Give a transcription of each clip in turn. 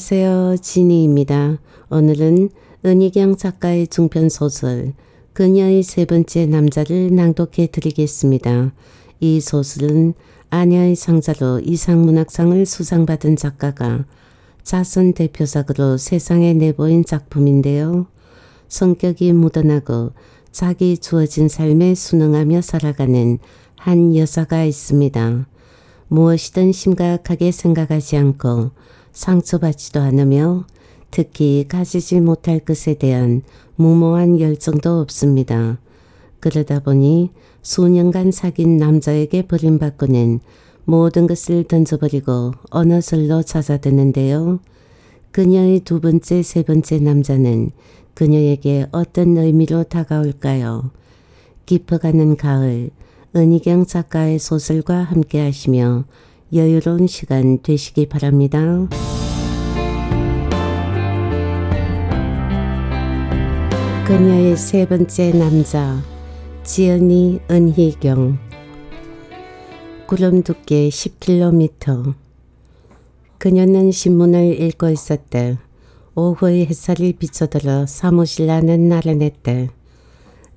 안녕하세요. 지니입니다. 오늘은 은희경 작가의 중편 소설 그녀의 세 번째 남자를 낭독해 드리겠습니다. 이 소설은 아녀의 상자로 이상문학상을 수상받은 작가가 자선 대표작으로 세상에 내보인 작품인데요. 성격이 무던하고 자기 주어진 삶에 순응하며 살아가는 한 여자가 있습니다. 무엇이든 심각하게 생각하지 않고 상처받지도 않으며 특히 가지지 못할 것에 대한 무모한 열정도 없습니다. 그러다 보니 수년간 사귄 남자에게 버림받고는 모든 것을 던져버리고 어느 절로 찾아드는데요. 그녀의 두 번째, 세 번째 남자는 그녀에게 어떤 의미로 다가올까요? 깊어가는 가을, 은희경 작가의 소설과 함께 하시며 여유로운 시간 되시기 바랍니다. 그녀의 세 번째 남자 지연이 은희경 구름 두께 10km 그녀는 신문을 읽고 있었대. 오후의 햇살이 비쳐들어 사무실 안은 나른했대.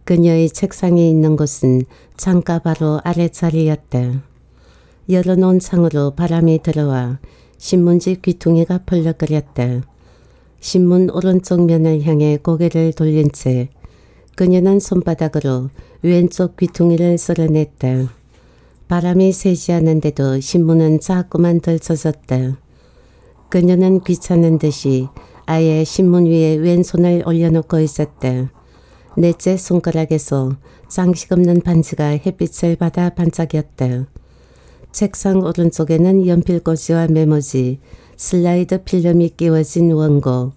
그녀의 책상에 있는 곳은 창가 바로 아래 자리였대. 열어놓은 창으로 바람이 들어와 신문지 귀퉁이가 펄럭거렸대. 신문 오른쪽 면을 향해 고개를 돌린 채 그녀는 손바닥으로 왼쪽 귀퉁이를 쓸어냈다. 바람이 세지 않은데도 신문은 자꾸만 덜쳐졌다. 그녀는 귀찮은 듯이 아예 신문 위에 왼손을 올려놓고 있었다. 넷째 손가락에서 장식 없는 반지가 햇빛을 받아 반짝였다. 책상 오른쪽에는 연필꽂이와 메모지, 슬라이드 필름이 끼워진 원고,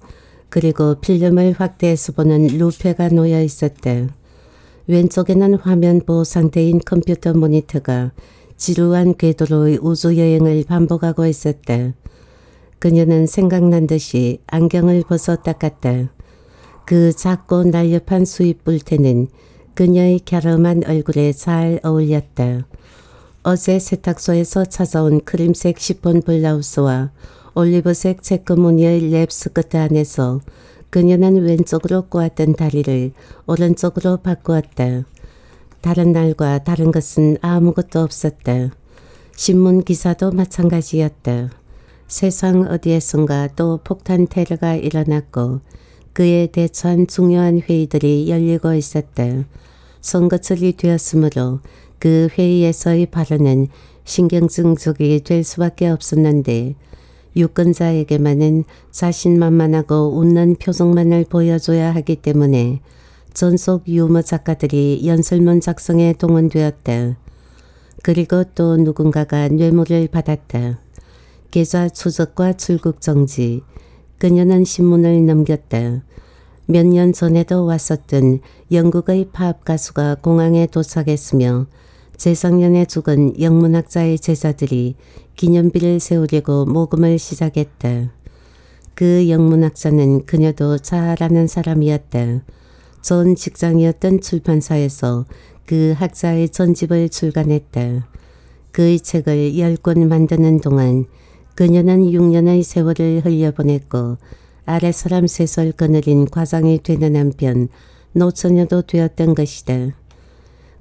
그리고 필름을 확대해서 보는 루페가 놓여 있었대. 왼쪽에는 화면 보호 상태인 컴퓨터 모니터가 지루한 궤도로의 우주여행을 반복하고 있었대. 그녀는 생각난 듯이 안경을 벗어 닦았다. 그 작고 날렵한 수입 뿔테는 그녀의 갸름한 얼굴에 잘 어울렸다. 어제 세탁소에서 찾아온 크림색 시폰 블라우스와 올리브색 체크 무늬의 랩 스커트 안에서 그녀는 왼쪽으로 꼬았던 다리를 오른쪽으로 바꾸었다. 다른 날과 다른 것은 아무것도 없었다. 신문 기사도 마찬가지였다. 세상 어디에선가 또 폭탄 테러가 일어났고 그에 대처한 중요한 회의들이 열리고 있었다. 선거철이 되었으므로 그 회의에서의 발언은 신경증적이 될 수밖에 없었는데 유권자에게만은 자신만만하고 웃는 표정만을 보여줘야 하기 때문에 전속 유머 작가들이 연설문 작성에 동원되었다. 그리고 또 누군가가 뇌물을 받았다. 계좌 추적과 출국 정지. 그녀는 신문을 넘겼다. 몇 년 전에도 왔었던 영국의 팝 가수가 공항에 도착했으며 재작년에 죽은 영문학자의 제자들이 기념비를 세우려고 모금을 시작했다. 그 영문학자는 그녀도 잘 아는 사람이었다. 전 직장이었던 출판사에서 그 학자의 전집을 출간했다. 그의 책을 열권 만드는 동안 그녀는 6년의 세월을 흘려보냈고 아랫사람 세설 거느린 과장이 되는 한편 노처녀도 되었던 것이다.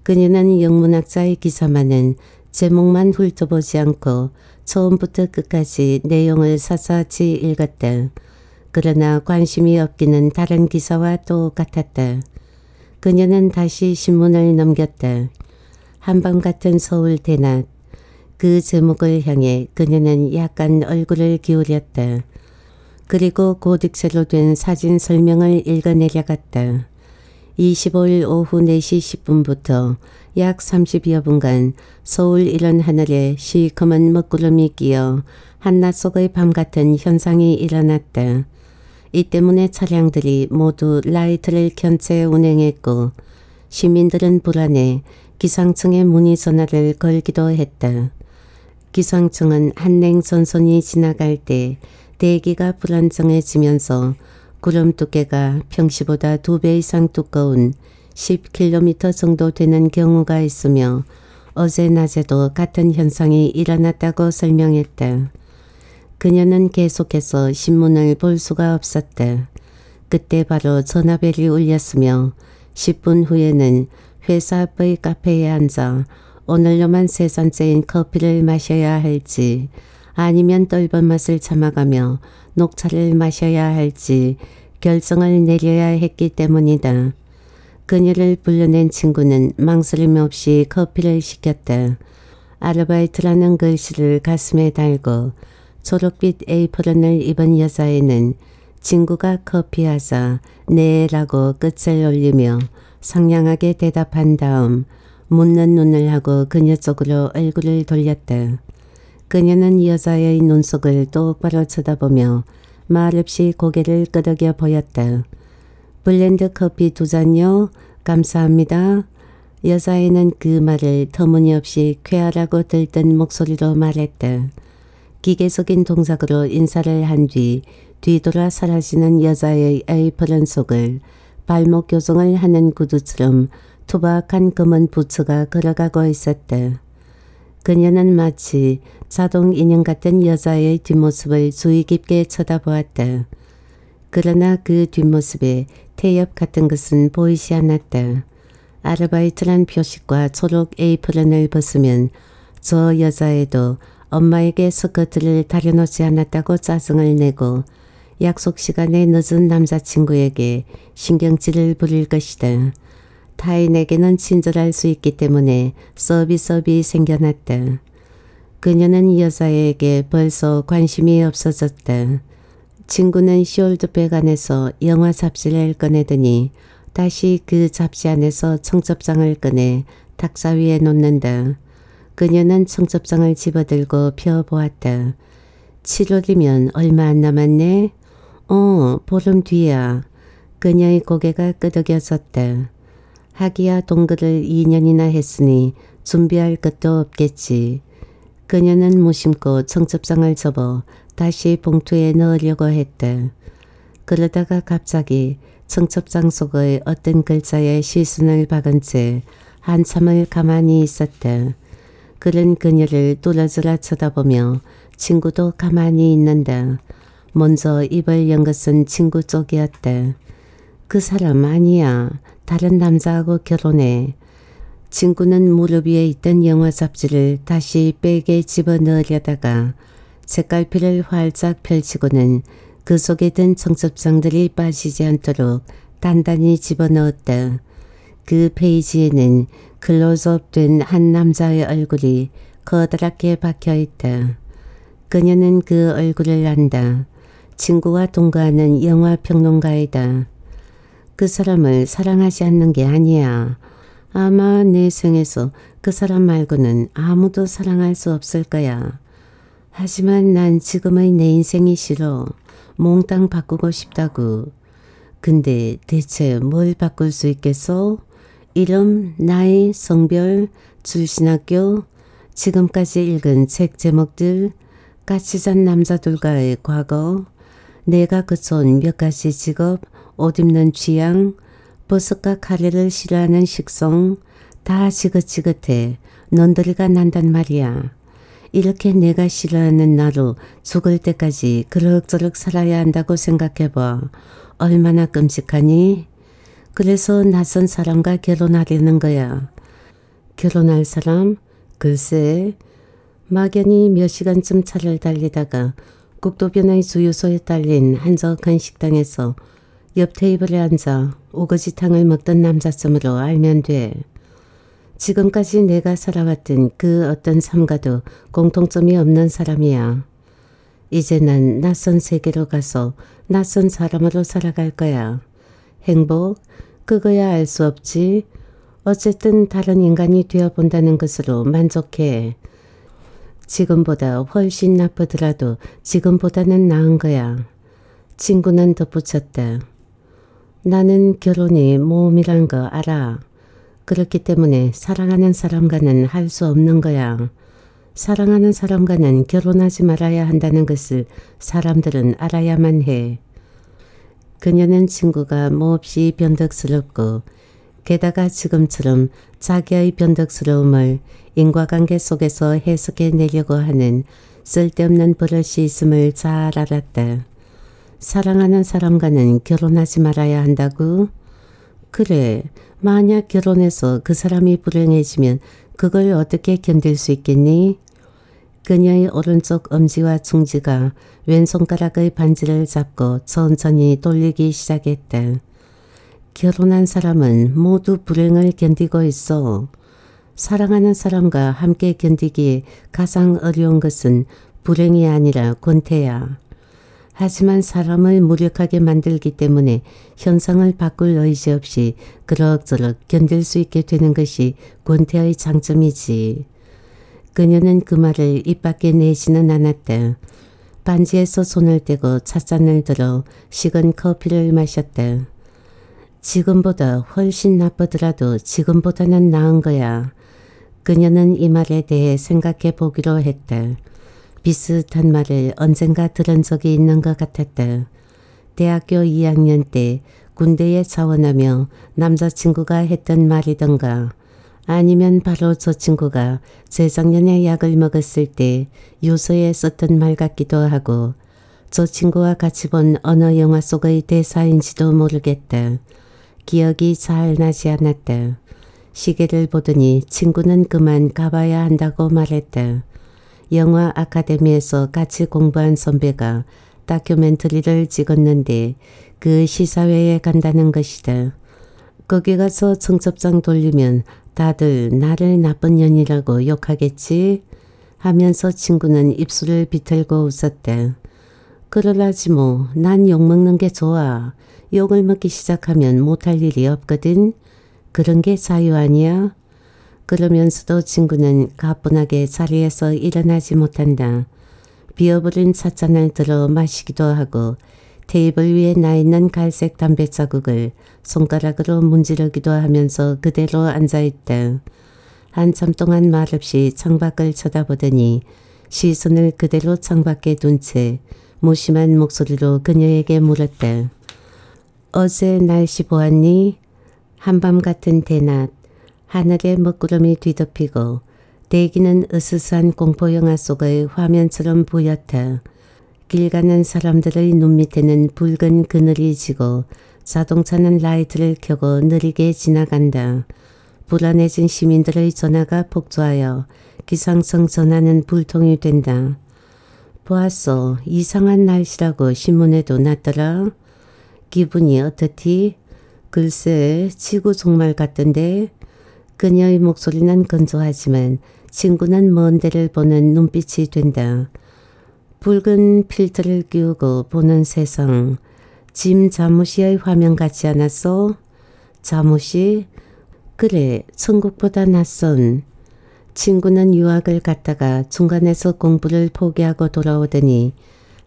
그녀는 영문학자의 기사만은 제목만 훑어보지 않고 처음부터 끝까지 내용을 샅샅이 읽었다. 그러나 관심이 없기는 다른 기사와 똑같았다. 그녀는 다시 신문을 넘겼다. 한밤 같은 서울 대낮. 그 제목을 향해 그녀는 약간 얼굴을 기울였다. 그리고 고딕체로 된 사진 설명을 읽어내려갔다. 25일 오후 4시 10분부터 약 30여 분간 서울 이런 하늘에 시커먼 먹구름이 끼어 한낮 속의 밤 같은 현상이 일어났다. 이 때문에 차량들이 모두 라이트를 켠 채 운행했고 시민들은 불안해 기상청에 문의 전화를 걸기도 했다. 기상청은 한냉 전선이 지나갈 때 대기가 불안정해지면서 구름 두께가 평시보다 두배 이상 두꺼운 10km 정도 되는 경우가 있으며 어제 낮에도 같은 현상이 일어났다고 설명했다. 그녀는 계속해서 신문을 볼 수가 없었대. 그때 바로 전화벨이 울렸으며 10분 후에는 회사 앞의 카페에 앉아 오늘로만 세 잔째인 커피를 마셔야 할지 아니면 떫은 맛을 참아가며 녹차를 마셔야 할지 결정을 내려야 했기 때문이다. 그녀를 불러낸 친구는 망설임 없이 커피를 시켰다. 아르바이트라는 글씨를 가슴에 달고 초록빛 에이프런을 입은 여자애는 친구가 커피하자 네 라고 끝을 올리며 상냥하게 대답한 다음 묻는 눈을 하고 그녀 쪽으로 얼굴을 돌렸다. 그녀는 여자의 눈속을 똑바로 쳐다보며 말없이 고개를 끄덕여 보였다. 블렌드 커피 두 잔요. 감사합니다. 여자애는 그 말을 터무니없이 쾌활하고 들뜬 목소리로 말했다. 기계적인 동작으로 인사를 한 뒤 뒤돌아 사라지는 여자의 에이프런 속을 발목 교정을 하는 구두처럼 투박한 검은 부츠가 걸어가고 있었다. 그녀는 마치 자동 인형 같은 여자의 뒷모습을 주의 깊게 쳐다보았다. 그러나 그 뒷모습에 태엽 같은 것은 보이지 않았다. 아르바이트란 표식과 초록 에이프런을 벗으면 저 여자애도 엄마에게 스커트를 다려놓지 않았다고 짜증을 내고 약속 시간에 늦은 남자친구에게 신경질을 부릴 것이다. 타인에게는 친절할 수 있기 때문에 서비스업이 생겨났다. 그녀는 여자에게 벌써 관심이 없어졌다. 친구는 숄드백 안에서 영화 잡지를 꺼내더니 다시 그 잡지 안에서 청첩장을 꺼내 탁사 위에 놓는다. 그녀는 청첩장을 집어들고 펴보았다. 7월이면 얼마 안 남았네? 어, 보름 뒤야. 그녀의 고개가 끄덕여졌다. 하기야 동거를 2년이나 했으니 준비할 것도 없겠지. 그녀는 무심코 청첩장을 접어 다시 봉투에 넣으려고 했다. 그러다가 갑자기 청첩장 속의 어떤 글자에 시선을 박은 채 한참을 가만히 있었다. 그런 그녀를 뚫어져라 쳐다보며 친구도 가만히 있는다. 먼저 입을 연 것은 친구 쪽이었다. 그 사람 아니야. 다른 남자하고 결혼해. 친구는 무릎 위에 있던 영화 잡지를 다시 백에 집어넣으려다가 색깔피를 활짝 펼치고는 그 속에 든 청첩장들이 빠지지 않도록 단단히 집어넣었다. 그 페이지에는 클로즈업 된 한 남자의 얼굴이 커다랗게 박혀있다. 그녀는 그 얼굴을 안다. 친구와 동거하는 영화평론가이다. 그 사람을 사랑하지 않는 게 아니야. 아마 내 생에서 그 사람 말고는 아무도 사랑할 수 없을 거야. 하지만 난 지금의 내 인생이 싫어. 몽땅 바꾸고 싶다고. 근데 대체 뭘 바꿀 수 있겠어? 이름, 나이, 성별, 출신학교, 지금까지 읽은 책 제목들, 같이 잔 남자들과의 과거, 내가 그쳐온 몇 가지 직업, 옷 입는 취향, 버섯과 카레를 싫어하는 식성, 다 지긋지긋해 넌더리가 난단 말이야. 이렇게 내가 싫어하는 나로 죽을 때까지 그럭저럭 살아야 한다고 생각해봐. 얼마나 끔찍하니? 그래서 낯선 사람과 결혼하려는 거야. 결혼할 사람? 글쎄 막연히 몇 시간쯤 차를 달리다가 국도변의 주유소에 딸린 한적한 식당에서 옆 테이블에 앉아 오거지탕을 먹던 남자쯤으로 알면 돼. 지금까지 내가 살아왔던 그 어떤 삶과도 공통점이 없는 사람이야. 이제 난 낯선 세계로 가서 낯선 사람으로 살아갈 거야. 행복? 그거야 알 수 없지. 어쨌든 다른 인간이 되어본다는 것으로 만족해. 지금보다 훨씬 나쁘더라도 지금보다는 나은 거야. 친구는 덧붙였다. 나는 결혼이 모험이란 거 알아. 그렇기 때문에 사랑하는 사람과는 할 수 없는 거야. 사랑하는 사람과는 결혼하지 말아야 한다는 것을 사람들은 알아야만 해. 그녀는 친구가 몹시 변덕스럽고 게다가 지금처럼 자기의 변덕스러움을 인과관계 속에서 해석해 내려고 하는 쓸데없는 버릇이 있음을 잘 알았다. 사랑하는 사람과는 결혼하지 말아야 한다고? 그래, 만약 결혼해서 그 사람이 불행해지면 그걸 어떻게 견딜 수 있겠니? 그녀의 오른쪽 엄지와 중지가 왼손가락의 반지를 잡고 천천히 돌리기 시작했다. 결혼한 사람은 모두 불행을 견디고 있어. 사랑하는 사람과 함께 견디기에 가장 어려운 것은 불행이 아니라 권태야. 하지만 사람을 무력하게 만들기 때문에 현상을 바꿀 의지 없이 그럭저럭 견딜 수 있게 되는 것이 권태의 장점이지. 그녀는 그 말을 입 밖에 내지는 않았다. 반지에서 손을 떼고 찻잔을 들어 식은 커피를 마셨다. 지금보다 훨씬 나쁘더라도 지금보다는 나은 거야. 그녀는 이 말에 대해 생각해 보기로 했다. 비슷한 말을 언젠가 들은 적이 있는 것 같았다. 대학교 2학년 때 군대에 자원하며 남자친구가 했던 말이던가 아니면 바로 저 친구가 재작년에 약을 먹었을 때 요서에 썼던 말 같기도 하고 저 친구와 같이 본 어느 영화 속의 대사인지도 모르겠다. 기억이 잘 나지 않았다. 시계를 보더니 친구는 그만 가봐야 한다고 말했다. 영화 아카데미에서 같이 공부한 선배가 다큐멘터리를 찍었는데 그 시사회에 간다는 것이다. 거기 가서 청첩장 돌리면 다들 나를 나쁜 년이라고 욕하겠지 하면서 친구는 입술을 비틀고 웃었다. 그러라지 뭐 난 욕먹는 게 좋아. 욕을 먹기 시작하면 못할 일이 없거든. 그런 게 자유 아니야? 그러면서도 친구는 가뿐하게 자리에서 일어나지 못한다. 비어버린 찻잔을 들어 마시기도 하고 테이블 위에 나 있는 갈색 담배 자국을 손가락으로 문지르기도 하면서 그대로 앉아있다. 한참 동안 말없이 창밖을 쳐다보더니 시선을 그대로 창밖에 둔 채 무심한 목소리로 그녀에게 물었다. 어제 날씨 보았니? 한밤 같은 대낮 하늘에 먹구름이 뒤덮이고 대기는 으스스한 공포영화 속의 화면처럼 보였다. 길 가는 사람들의 눈 밑에는 붉은 그늘이 지고 자동차는 라이트를 켜고 느리게 지나간다. 불안해진 시민들의 전화가 폭주하여 기상청 전화는 불통이 된다. 보았어. 이상한 날씨라고 신문에도 났더라. 기분이 어떻디? 글쎄 지구 종말 같던데 그녀의 목소리는 건조하지만 친구는 먼 데를 보는 눈빛이 된다. 붉은 필터를 끼우고 보는 세상. 짐 자무시의 화면 같지 않았어? 자무시? 그래, 천국보다 낯선. 친구는 유학을 갔다가 중간에서 공부를 포기하고 돌아오더니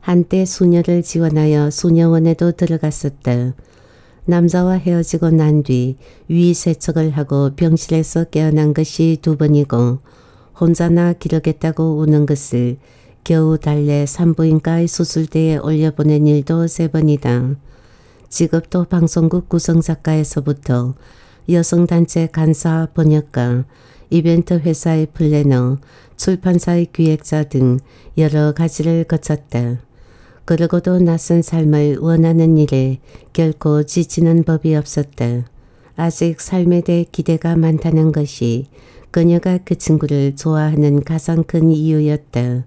한때 수녀를 지원하여 수녀원에도 들어갔었다. 남자와 헤어지고 난 뒤 위세척을 하고 병실에서 깨어난 것이 두 번이고 혼자나 기르겠다고 우는 것을 겨우 달래 산부인과의 수술대에 올려보낸 일도 세 번이다. 직업도 방송국 구성작가에서부터 여성단체 간사 번역가, 이벤트 회사의 플래너, 출판사의 기획자 등 여러 가지를 거쳤다. 그러고도 낯선 삶을 원하는 일에 결코 지치는 법이 없었다. 아직 삶에 대해 기대가 많다는 것이 그녀가 그 친구를 좋아하는 가장 큰 이유였다.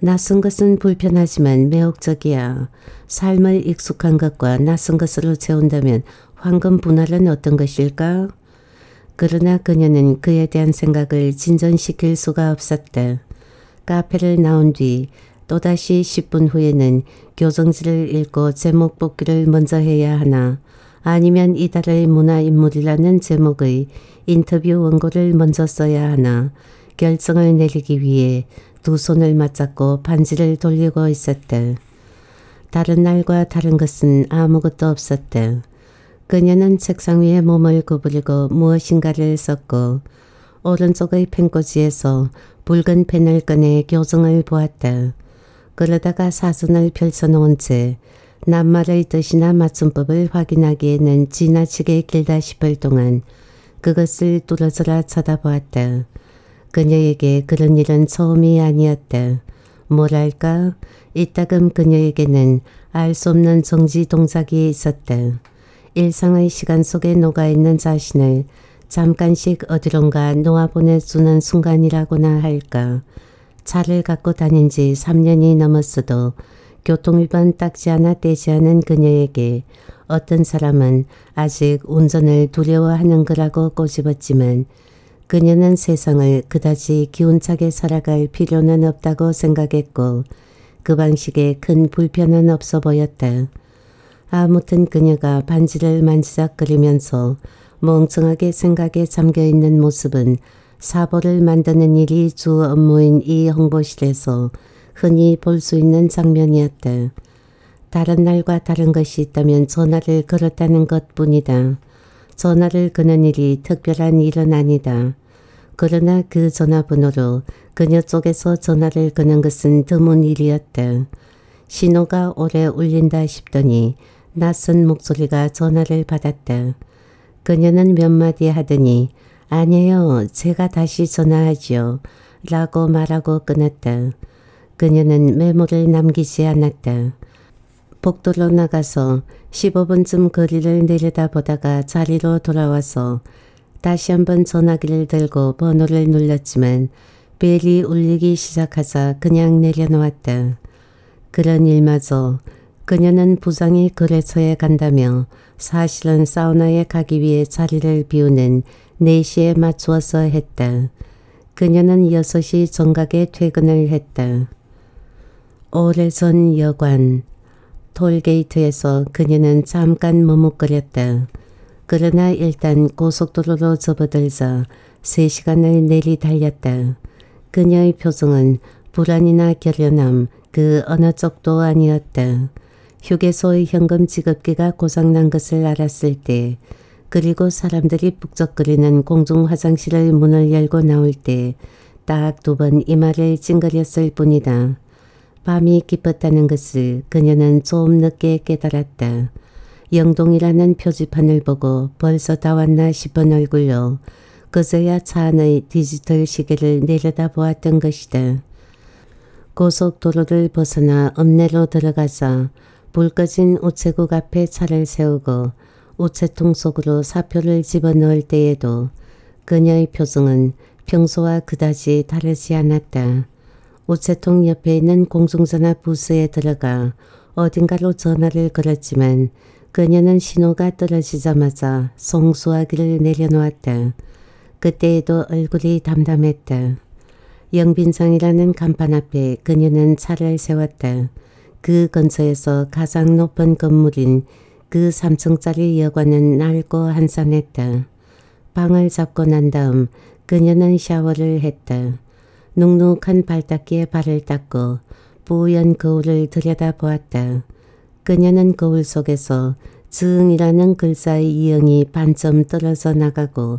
낯선 것은 불편하지만 매혹적이야. 삶을 익숙한 것과 낯선 것으로 채운다면 황금 분할은 어떤 것일까? 그러나 그녀는 그에 대한 생각을 진전시킬 수가 없었다. 카페를 나온 뒤 또다시 10분 후에는 교정지를 읽고 제목 뽑기를 먼저 해야 하나 아니면 이달의 문화인물이라는 제목의 인터뷰 원고를 먼저 써야 하나 결정을 내리기 위해 두 손을 맞잡고 반지를 돌리고 있었다. 다른 날과 다른 것은 아무것도 없었다. 그녀는 책상 위에 몸을 구부리고 무엇인가를 썼고 오른쪽의 펜꽂이에서 붉은 펜을 꺼내 교정을 보았다. 그러다가 사선을 펼쳐놓은 채 낱말의 뜻이나 맞춤법을 확인하기에는 지나치게 길다 싶을 동안 그것을 뚫어져라 쳐다보았다. 그녀에게 그런 일은 처음이 아니었다. 뭐랄까 이따금 그녀에게는 알 수 없는 정지 동작이 있었다. 일상의 시간 속에 녹아있는 자신을 잠깐씩 어디론가 놓아보내주는 순간이라고나 할까. 차를 갖고 다닌 지 3년이 넘었어도 교통위반 딱지 하나 떼지 않은 그녀에게 어떤 사람은 아직 운전을 두려워하는 거라고 꼬집었지만 그녀는 세상을 그다지 기운차게 살아갈 필요는 없다고 생각했고 그 방식에 큰 불편은 없어 보였다. 아무튼 그녀가 반지를 만지작거리면서 멍청하게 생각에 잠겨있는 모습은 사보를 만드는 일이 주 업무인 이 홍보실에서 흔히 볼 수 있는 장면이었다. 다른 날과 다른 것이 있다면 전화를 걸었다는 것뿐이다. 전화를 거는 일이 특별한 일은 아니다. 그러나 그 전화번호로 그녀 쪽에서 전화를 거는 것은 드문 일이었다. 신호가 오래 울린다 싶더니 낯선 목소리가 전화를 받았다. 그녀는 몇 마디 하더니 아니에요. 제가 다시 전화하지요. 라고 말하고 끊었다. 그녀는 메모를 남기지 않았다. 복도로 나가서 15분쯤 거리를 내려다보다가 자리로 돌아와서 다시 한번 전화기를 들고 번호를 눌렀지만 벨이 울리기 시작하자 그냥 내려놓았다. 그런 일마저 그녀는 부장이 거래처에 간다며 사실은 사우나에 가기 위해 자리를 비우는 4시에 맞추어서 했다. 그녀는 6시 정각에 퇴근을 했다. 오래전 여관 톨게이트에서 그녀는 잠깐 머뭇거렸다. 그러나 일단 고속도로로 접어들자 3시간을 내리 달렸다. 그녀의 표정은 불안이나 결연함 그 어느 쪽도 아니었다. 휴게소의 현금 지급기가 고장난 것을 알았을 때 그리고 사람들이 북적거리는 공중 화장실의 문을 열고 나올 때 딱 두 번 이마를 찡그렸을 뿐이다. 밤이 깊었다는 것을 그녀는 좀 늦게 깨달았다. 영동이라는 표지판을 보고 벌써 다 왔나 싶은 얼굴로 그저야 차 안의 디지털 시계를 내려다보았던 것이다. 고속도로를 벗어나 읍내로 들어가서 불 꺼진 우체국 앞에 차를 세우고 우체통 속으로 사표를 집어넣을 때에도 그녀의 표정은 평소와 그다지 다르지 않았다. 우체통 옆에 있는 공중전화 부스에 들어가 어딘가로 전화를 걸었지만 그녀는 신호가 떨어지자마자 송수화기를 내려놓았다. 그때에도 얼굴이 담담했다. 영빈상이라는 간판 앞에 그녀는 차를 세웠다. 그 근처에서 가장 높은 건물인 그 3층짜리 여관은 낡고 한산했다. 방을 잡고 난 다음 그녀는 샤워를 했다. 눅눅한 발닦이에 발을 닦고 뿌연 거울을 들여다보았다. 그녀는 거울 속에서 증이라는 글자의 이형이 반점 떨어져 나가고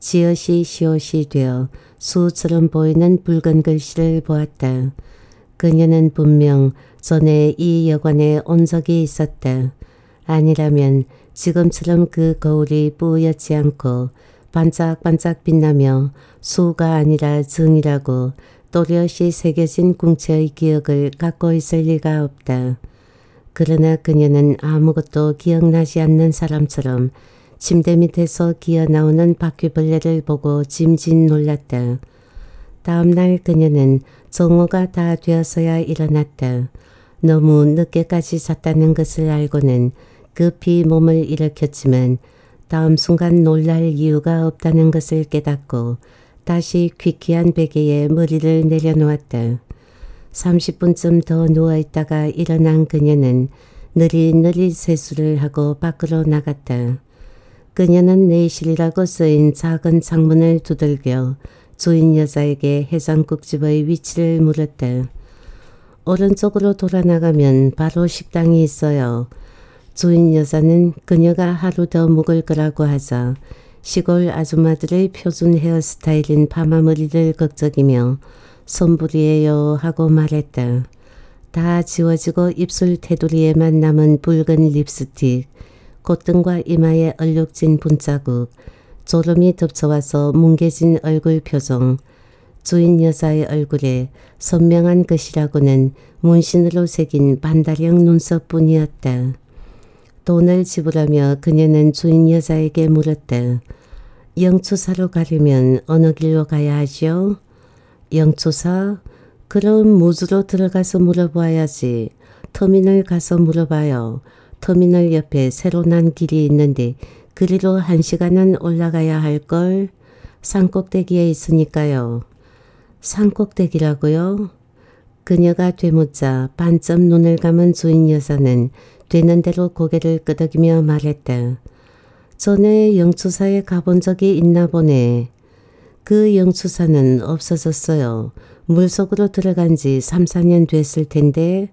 지엇이 시옷이 되어 수처럼 보이는 붉은 글씨를 보았다. 그녀는 분명 전에 이 여관에 온 적이 있었다. 아니라면 지금처럼 그 거울이 뿌옇지 않고 반짝반짝 빛나며 수가 아니라 증이라고 또렷이 새겨진 궁체의 기억을 갖고 있을 리가 없다. 그러나 그녀는 아무것도 기억나지 않는 사람처럼 침대 밑에서 기어나오는 바퀴벌레를 보고 짐짓 놀랐다. 다음날 그녀는 정오가 다 되어서야 일어났다. 너무 늦게까지 잤다는 것을 알고는 급히 몸을 일으켰지만 다음 순간 놀랄 이유가 없다는 것을 깨닫고 다시 퀴퀴한 베개에 머리를 내려놓았다. 30분쯤 더 누워있다가 일어난 그녀는 느릿느릿 세수를 하고 밖으로 나갔다. 그녀는 내실이라고 쓰인 작은 창문을 두들겨 주인 여자에게 해장국집의 위치를 물었다. 오른쪽으로 돌아 나가면 바로 식당이 있어요. 주인 여자는 그녀가 하루 더 묵을 거라고 하자 시골 아줌마들의 표준 헤어스타일인 파마머리를 걱적이며 손불이에요 하고 말했다. 다 지워지고 입술 테두리에만 남은 붉은 립스틱, 콧등과 이마에 얼룩진 분자국, 졸음이 덮쳐와서 뭉개진 얼굴 표정, 주인 여자의 얼굴에 선명한 것이라고는 문신으로 새긴 반다령 눈썹뿐이었다. 돈을 지불하며 그녀는 주인 여자에게 물었다. 영추사로 가려면 어느 길로 가야 하죠? 영추사? 그럼 무주로 들어가서 물어봐야지. 터미널 가서 물어봐요. 터미널 옆에 새로 난 길이 있는데 그리로 한 시간은 올라가야 할걸. 산꼭대기에 있으니까요. 산꼭대기라고요? 그녀가 되묻자 반쯤 눈을 감은 주인 여사는 되는 대로 고개를 끄덕이며 말했다. 전에 영추사에 가본 적이 있나 보네. 그 영추사는 없어졌어요. 물속으로 들어간 지 3, 4년 됐을 텐데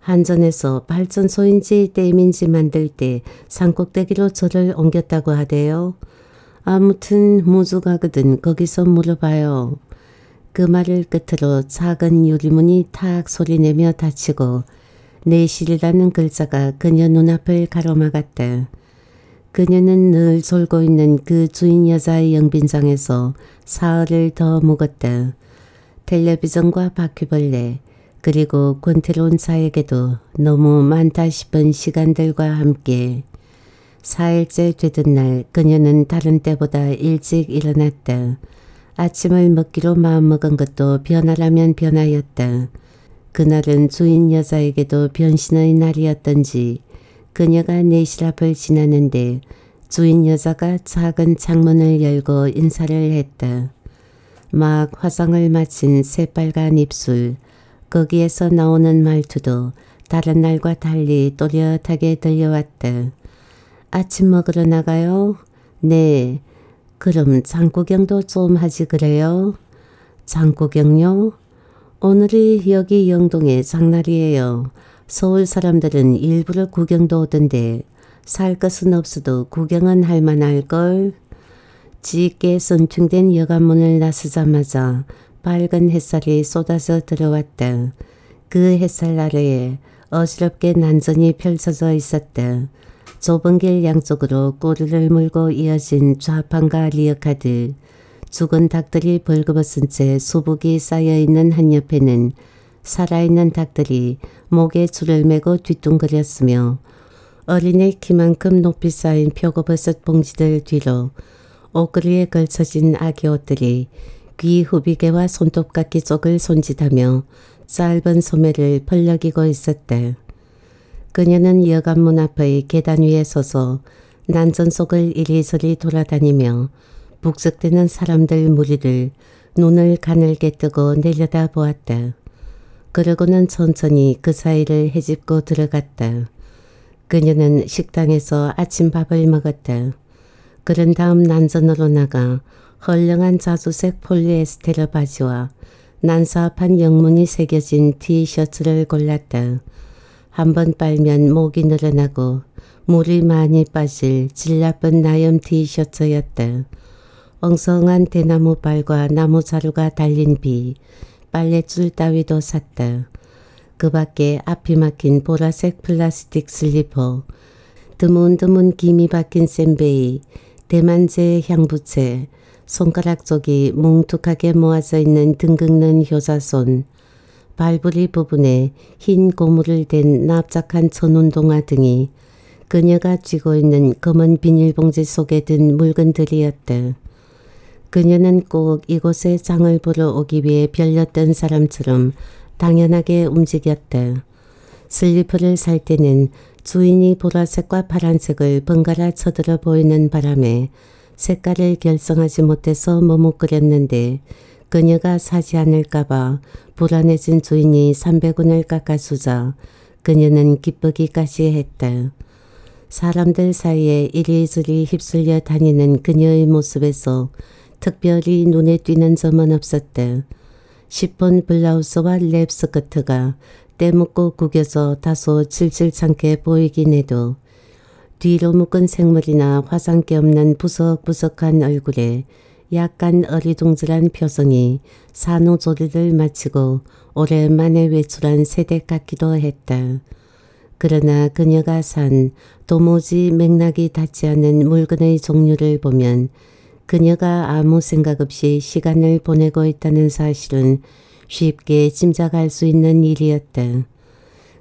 한전에서 발전소인지 댐인지 만들 때 산꼭대기로 저를 옮겼다고 하대요. 아무튼 무주가거든 거기서 물어봐요. 그 말을 끝으로 작은 유리문이 탁 소리내며 닫히고 내실이라는 글자가 그녀 눈앞을 가로막았다. 그녀는 늘 졸고 있는 그 주인 여자의 영빈장에서 사흘을 더 묵었다. 텔레비전과 바퀴벌레 그리고 권태로운 자에게도 너무 많다 싶은 시간들과 함께 사일째 되던 날 그녀는 다른 때보다 일찍 일어났다. 아침을 먹기로 마음먹은 것도 변화라면 변화였다. 그날은 주인 여자에게도 변신의 날이었던지 그녀가 내실 앞을 지나는데 주인 여자가 작은 창문을 열고 인사를 했다. 막 화장을 마친 새빨간 입술, 거기에서 나오는 말투도 다른 날과 달리 또렷하게 들려왔다. 아침 먹으러 나가요? 네. 그럼 장구경도 좀 하지 그래요? 장구경요? 오늘이 여기 영동의 장날이에요. 서울 사람들은 일부러 구경도 오던데 살 것은 없어도 구경은 할 만할걸. 짙게 선충된 여관문을 나서자마자 밝은 햇살이 쏟아져 들어왔다. 그 햇살 아래에 어지럽게 난전이 펼쳐져 있었다. 좁은 길 양쪽으로 꼬리를 물고 이어진 좌판과 리어카들, 죽은 닭들이 벌거벗은 채 수북이 쌓여있는 한 옆에는 살아있는 닭들이 목에 줄을 매고 뒤뚱거렸으며 어린애 키만큼 높이 쌓인 표고버섯 봉지들 뒤로 옷걸이에 걸쳐진 아기 옷들이 귀 후비개와 손톱깎이 쪽을 손짓하며 짧은 소매를 벌럭이고 있었다. 그녀는 여관문 앞의 계단 위에 서서 난전 속을 이리저리 돌아다니며 북적대는 사람들 무리를 눈을 가늘게 뜨고 내려다 보았다. 그러고는 천천히 그 사이를 헤집고 들어갔다. 그녀는 식당에서 아침밥을 먹었다. 그런 다음 난전으로 나가 헐렁한 자주색 폴리에스테르 바지와 난사합한 영문이 새겨진 티셔츠를 골랐다. 한 번 빨면 목이 늘어나고 물이 많이 빠질 질 나쁜 나염 티셔츠였다. 엉성한 대나무 발과 나무 자루가 달린 비, 빨래줄 따위도 샀다. 그 밖에 앞이 막힌 보라색 플라스틱 슬리퍼, 드문드문 김이 박힌 샌베이, 대만제 향부채, 손가락 쪽이 뭉툭하게 모아져 있는 등 긁는 효자손, 발부리 부분에 흰 고무를 댄 납작한 천 운동화 등이 그녀가 쥐고 있는 검은 비닐봉지 속에 든 물건들이었다. 그녀는 꼭 이곳에 장을 보러 오기 위해 별렸던 사람처럼 당연하게 움직였다. 슬리퍼를 살 때는 주인이 보라색과 파란색을 번갈아 쳐들어 보이는 바람에 색깔을 결정하지 못해서 머뭇거렸는데 그녀가 사지 않을까봐 불안해진 주인이 300원을 깎아주자 그녀는 기쁘기까지 했다. 사람들 사이에 이리저리 휩쓸려 다니는 그녀의 모습에서 특별히 눈에 띄는 점은 없었다. 시폰 블라우스와 랩 스커트가 때묻고 구겨서 다소 질질찮게 보이긴 해도 뒤로 묶은 생머리나 화장기 없는 부석부석한 얼굴에 약간 어리둥절한 표정이 산후조리를 마치고 오랜만에 외출한 세대 같기도 했다. 그러나 그녀가 산 도무지 맥락이 닿지 않는 물건의 종류를 보면 그녀가 아무 생각 없이 시간을 보내고 있다는 사실은 쉽게 짐작할 수 있는 일이었다.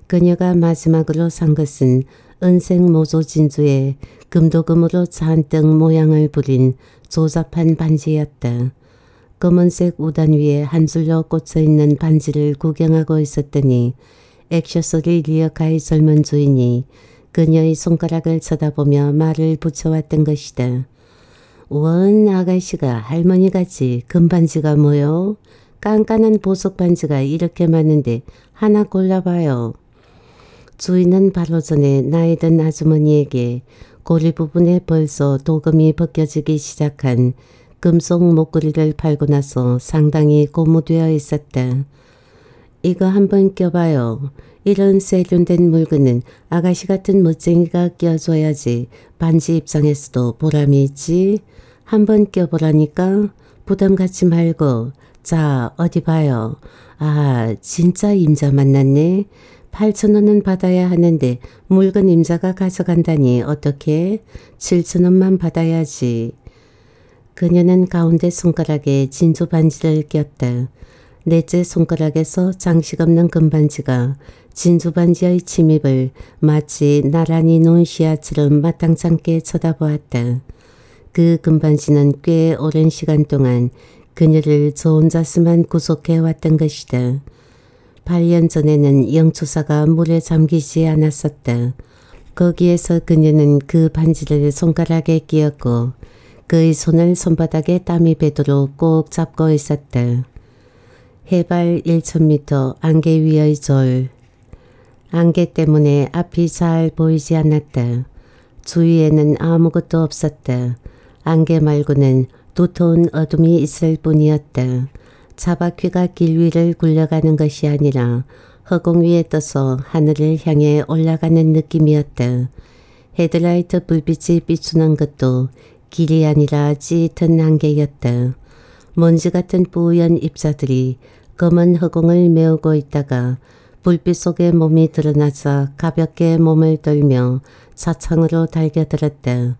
그녀가 마지막으로 산 것은 은색 모조 진주에 금도금으로 잔뜩 모양을 부린 조잡한 반지였다. 검은색 우단 위에 한 줄로 꽂혀 있는 반지를 구경하고 있었더니 액셔서리 리어카의 젊은 주인이 그녀의 손가락을 쳐다보며 말을 붙여왔던 것이다. 원 아가씨가 할머니같이 금반지가 뭐요? 깐깐한 보석 반지가 이렇게 많은데 하나 골라봐요. 주인은 바로 전에 나이 든 아주머니에게 고리 부분에 벌써 도금이 벗겨지기 시작한 금속 목걸이를 팔고 나서 상당히 고무되어 있었다. 이거 한번 껴봐요. 이런 세련된 물건은 아가씨 같은 멋쟁이가 껴줘야지 반지 입장에서도 보람이 있지. 한번 껴보라니까 부담 갖지 말고 자 어디 봐요. 아 진짜 임자 만났네. 8천원은 받아야 하는데 물건 임자가 가져간다니 어떻게 7천원만 받아야지. 그녀는 가운데 손가락에 진주 반지를 꼈다. 넷째 손가락에서 장식 없는 금반지가 진주 반지의 침입을 마치 나란히 놓은 시야처럼 마땅찮게 쳐다보았다. 그 금반지는 꽤 오랜 시간 동안 그녀를 저 혼자서만 구속해왔던 것이다. 8년 전에는 영초사가 물에 잠기지 않았었다. 거기에서 그녀는 그 반지를 손가락에 끼었고 그의 손을 손바닥에 땀이 배도록 꼭 잡고 있었다. 해발 1천미터 안개 위의 졸. 안개 때문에 앞이 잘 보이지 않았다. 주위에는 아무것도 없었다. 안개 말고는 두터운 어둠이 있을 뿐이었다. 차바퀴가 길 위를 굴려가는 것이 아니라 허공 위에 떠서 하늘을 향해 올라가는 느낌이었다. 헤드라이트 불빛이 비추는 것도 길이 아니라 짙은 안개였다. 먼지 같은 뿌연 입자들이 검은 허공을 메우고 있다가 불빛 속에 몸이 드러나서 가볍게 몸을 떨며 사창으로 달겨들었다.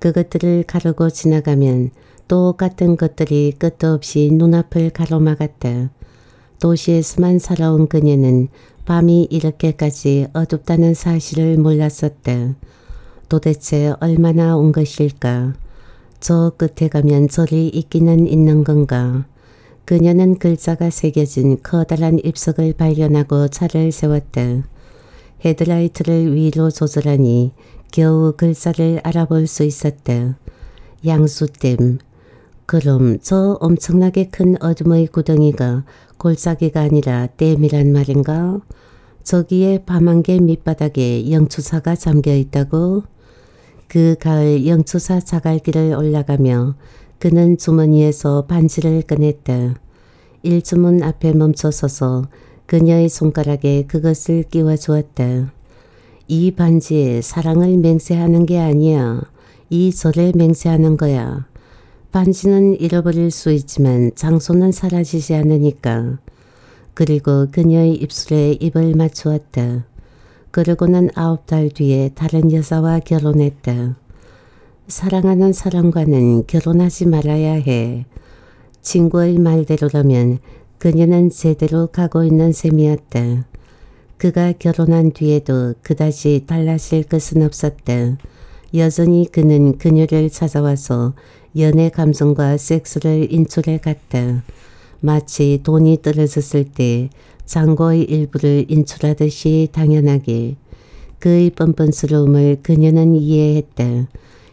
그것들을 가르고 지나가면 똑같은 것들이 끝도 없이 눈앞을 가로막았다. 도시에서만 살아온 그녀는 밤이 이렇게까지 어둡다는 사실을 몰랐었다. 도대체 얼마나 온 것일까? 저 끝에 가면 절이 있기는 있는 건가? 그녀는 글자가 새겨진 커다란 입석을 발견하고 차를 세웠다. 헤드라이트를 위로 조절하니 겨우 글자를 알아볼 수 있었다. 양수댐, 그럼 저 엄청나게 큰 어둠의 구덩이가 골짜기가 아니라 댐이란 말인가? 저기에 밤한개 밑바닥에 영추사가 잠겨 있다고? 그 가을 영추사 자갈길을 올라가며 그는 주머니에서 반지를 꺼냈다. 일주문 앞에 멈춰서서 그녀의 손가락에 그것을 끼워 주었다. 이 반지에 사랑을 맹세하는 게 아니야. 이 절에 맹세하는 거야. 반지는 잃어버릴 수 있지만 장소는 사라지지 않으니까. 그리고 그녀의 입술에 입을 맞추었다. 그러고는 아홉 달 뒤에 다른 여자와 결혼했다. 사랑하는 사람과는 결혼하지 말아야 해. 친구의 말대로라면 그녀는 제대로 가고 있는 셈이었다. 그가 결혼한 뒤에도 그다지 달라질 것은 없었다. 여전히 그는 그녀를 찾아와서 연애 감성과 섹스를 인출해 갔다. 마치 돈이 떨어졌을 때 장고의 일부를 인출하듯이 당연하게 그의 뻔뻔스러움을 그녀는 이해했다.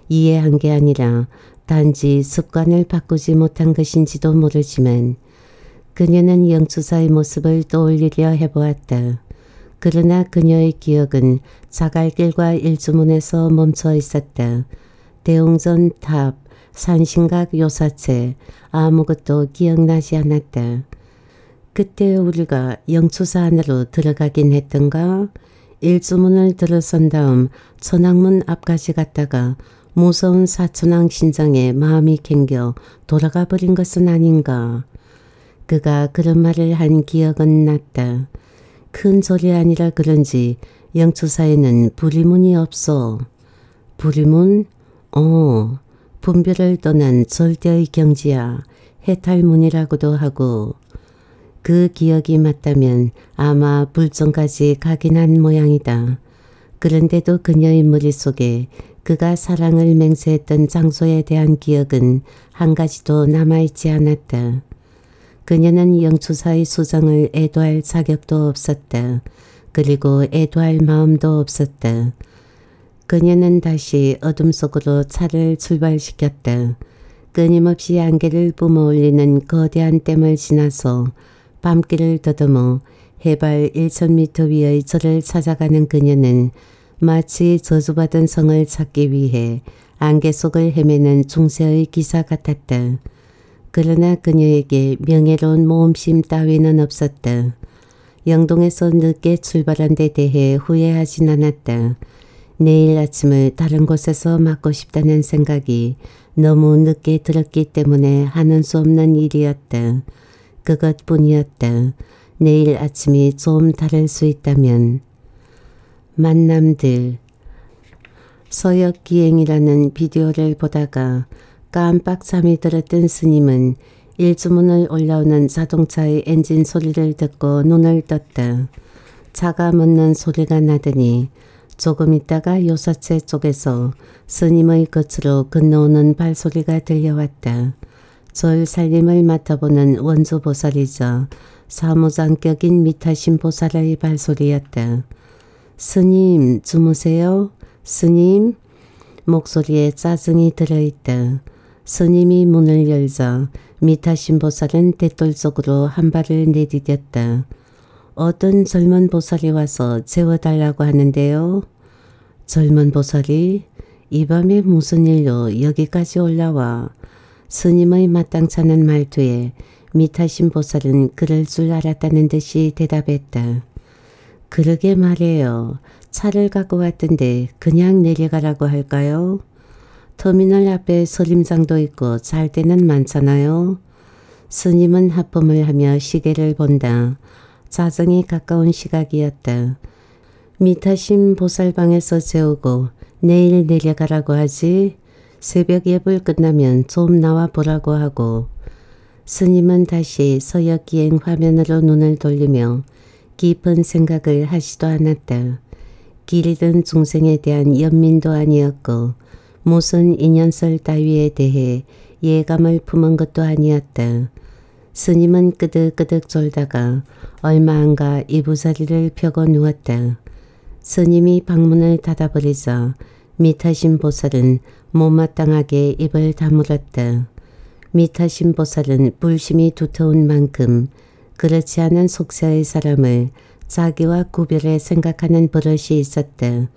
이해한 게 아니라 단지 습관을 바꾸지 못한 것인지도 모르지만 그녀는 영추사의 모습을 떠올리려 해보았다. 그러나 그녀의 기억은 자갈길과 일주문에서 멈춰 있었다. 대웅전 탑, 산신각 요사채 아무것도 기억나지 않았다. 그때 우리가 영추사 안으로 들어가긴 했던가? 일주문을 들어선 다음 천왕문 앞까지 갔다가 무서운 사천왕 신장에 마음이 켕겨 돌아가 버린 것은 아닌가. 그가 그런 말을 한 기억은 났다. 큰 소리 아니라 그런지 영추사에는 불이문이 없어. 불이문? 어, 분별을 떠난 절대의 경지야 해탈문이라고도 하고 그 기억이 맞다면 아마 불정까지 가긴 한 모양이다. 그런데도 그녀의 머릿속에 그가 사랑을 맹세했던 장소에 대한 기억은 한 가지도 남아있지 않았다. 그녀는 영추사의 수정을 애도할 자격도 없었다. 그리고 애도할 마음도 없었다. 그녀는 다시 어둠 속으로 차를 출발시켰다. 끊임없이 안개를 뿜어올리는 거대한 댐을 지나서 밤길을 더듬어 해발 1,000m 위의 절을 찾아가는 그녀는 마치 저주받은 성을 찾기 위해 안개 속을 헤매는 중세의 기사 같았다. 그러나 그녀에게 명예로운 모험심 따위는 없었다. 영동에서 늦게 출발한 데 대해 후회하진 않았다. 내일 아침을 다른 곳에서 맞고 싶다는 생각이 너무 늦게 들었기 때문에 하는 수 없는 일이었다. 그것뿐이었다. 내일 아침이 좀 다를 수 있다면 만남들 서역기행이라는 비디오를 보다가 깜빡 잠이 들었던 스님은 일주문을 올라오는 자동차의 엔진 소리를 듣고 눈을 떴다. 차가 묻는 소리가 나더니 조금 있다가 요사체 쪽에서 스님의 겉으로 건너오는 발소리가 들려왔다. 절 살림을 맡아보는 원주보살이자 사무장격인 미타신 보살의 발소리였다. 스님 주무세요? 스님? 목소리에 짜증이 들어있다. 스님이 문을 열자 미타신 보살은 대돌 속으로 한 발을 내디뎠다. 어떤 젊은 보살이 와서 재워달라고 하는데요. 젊은 보살이 이 밤에 무슨 일로 여기까지 올라와 스님의 마땅찮은 말투에 미타신 보살은 그럴 줄 알았다는 듯이 대답했다. 그러게 말해요. 차를 갖고 왔던데 그냥 내려가라고 할까요? 터미널 앞에 서림장도 있고 잘 때는 많잖아요. 스님은 하품을 하며 시계를 본다. 자정이 가까운 시각이었다. 미타심 보살방에서 재우고 내일 내려가라고 하지 새벽 예불 끝나면 좀 나와 보라고 하고 스님은 다시 서역 기행 화면으로 눈을 돌리며 깊은 생각을 하지도 않았다. 길이든 중생에 대한 연민도 아니었고 무슨 인연설 따위에 대해 예감을 품은 것도 아니었다. 스님은 끄덕끄덕 졸다가 얼마 안가 이부자리를 펴고 누웠다. 스님이 방문을 닫아버리자 미타신 보살은 못마땅하게 입을 다물었다. 미타신 보살은 불심이 두터운 만큼 그렇지 않은 속세의 사람을 자기와 구별해 생각하는 버릇이 있었다.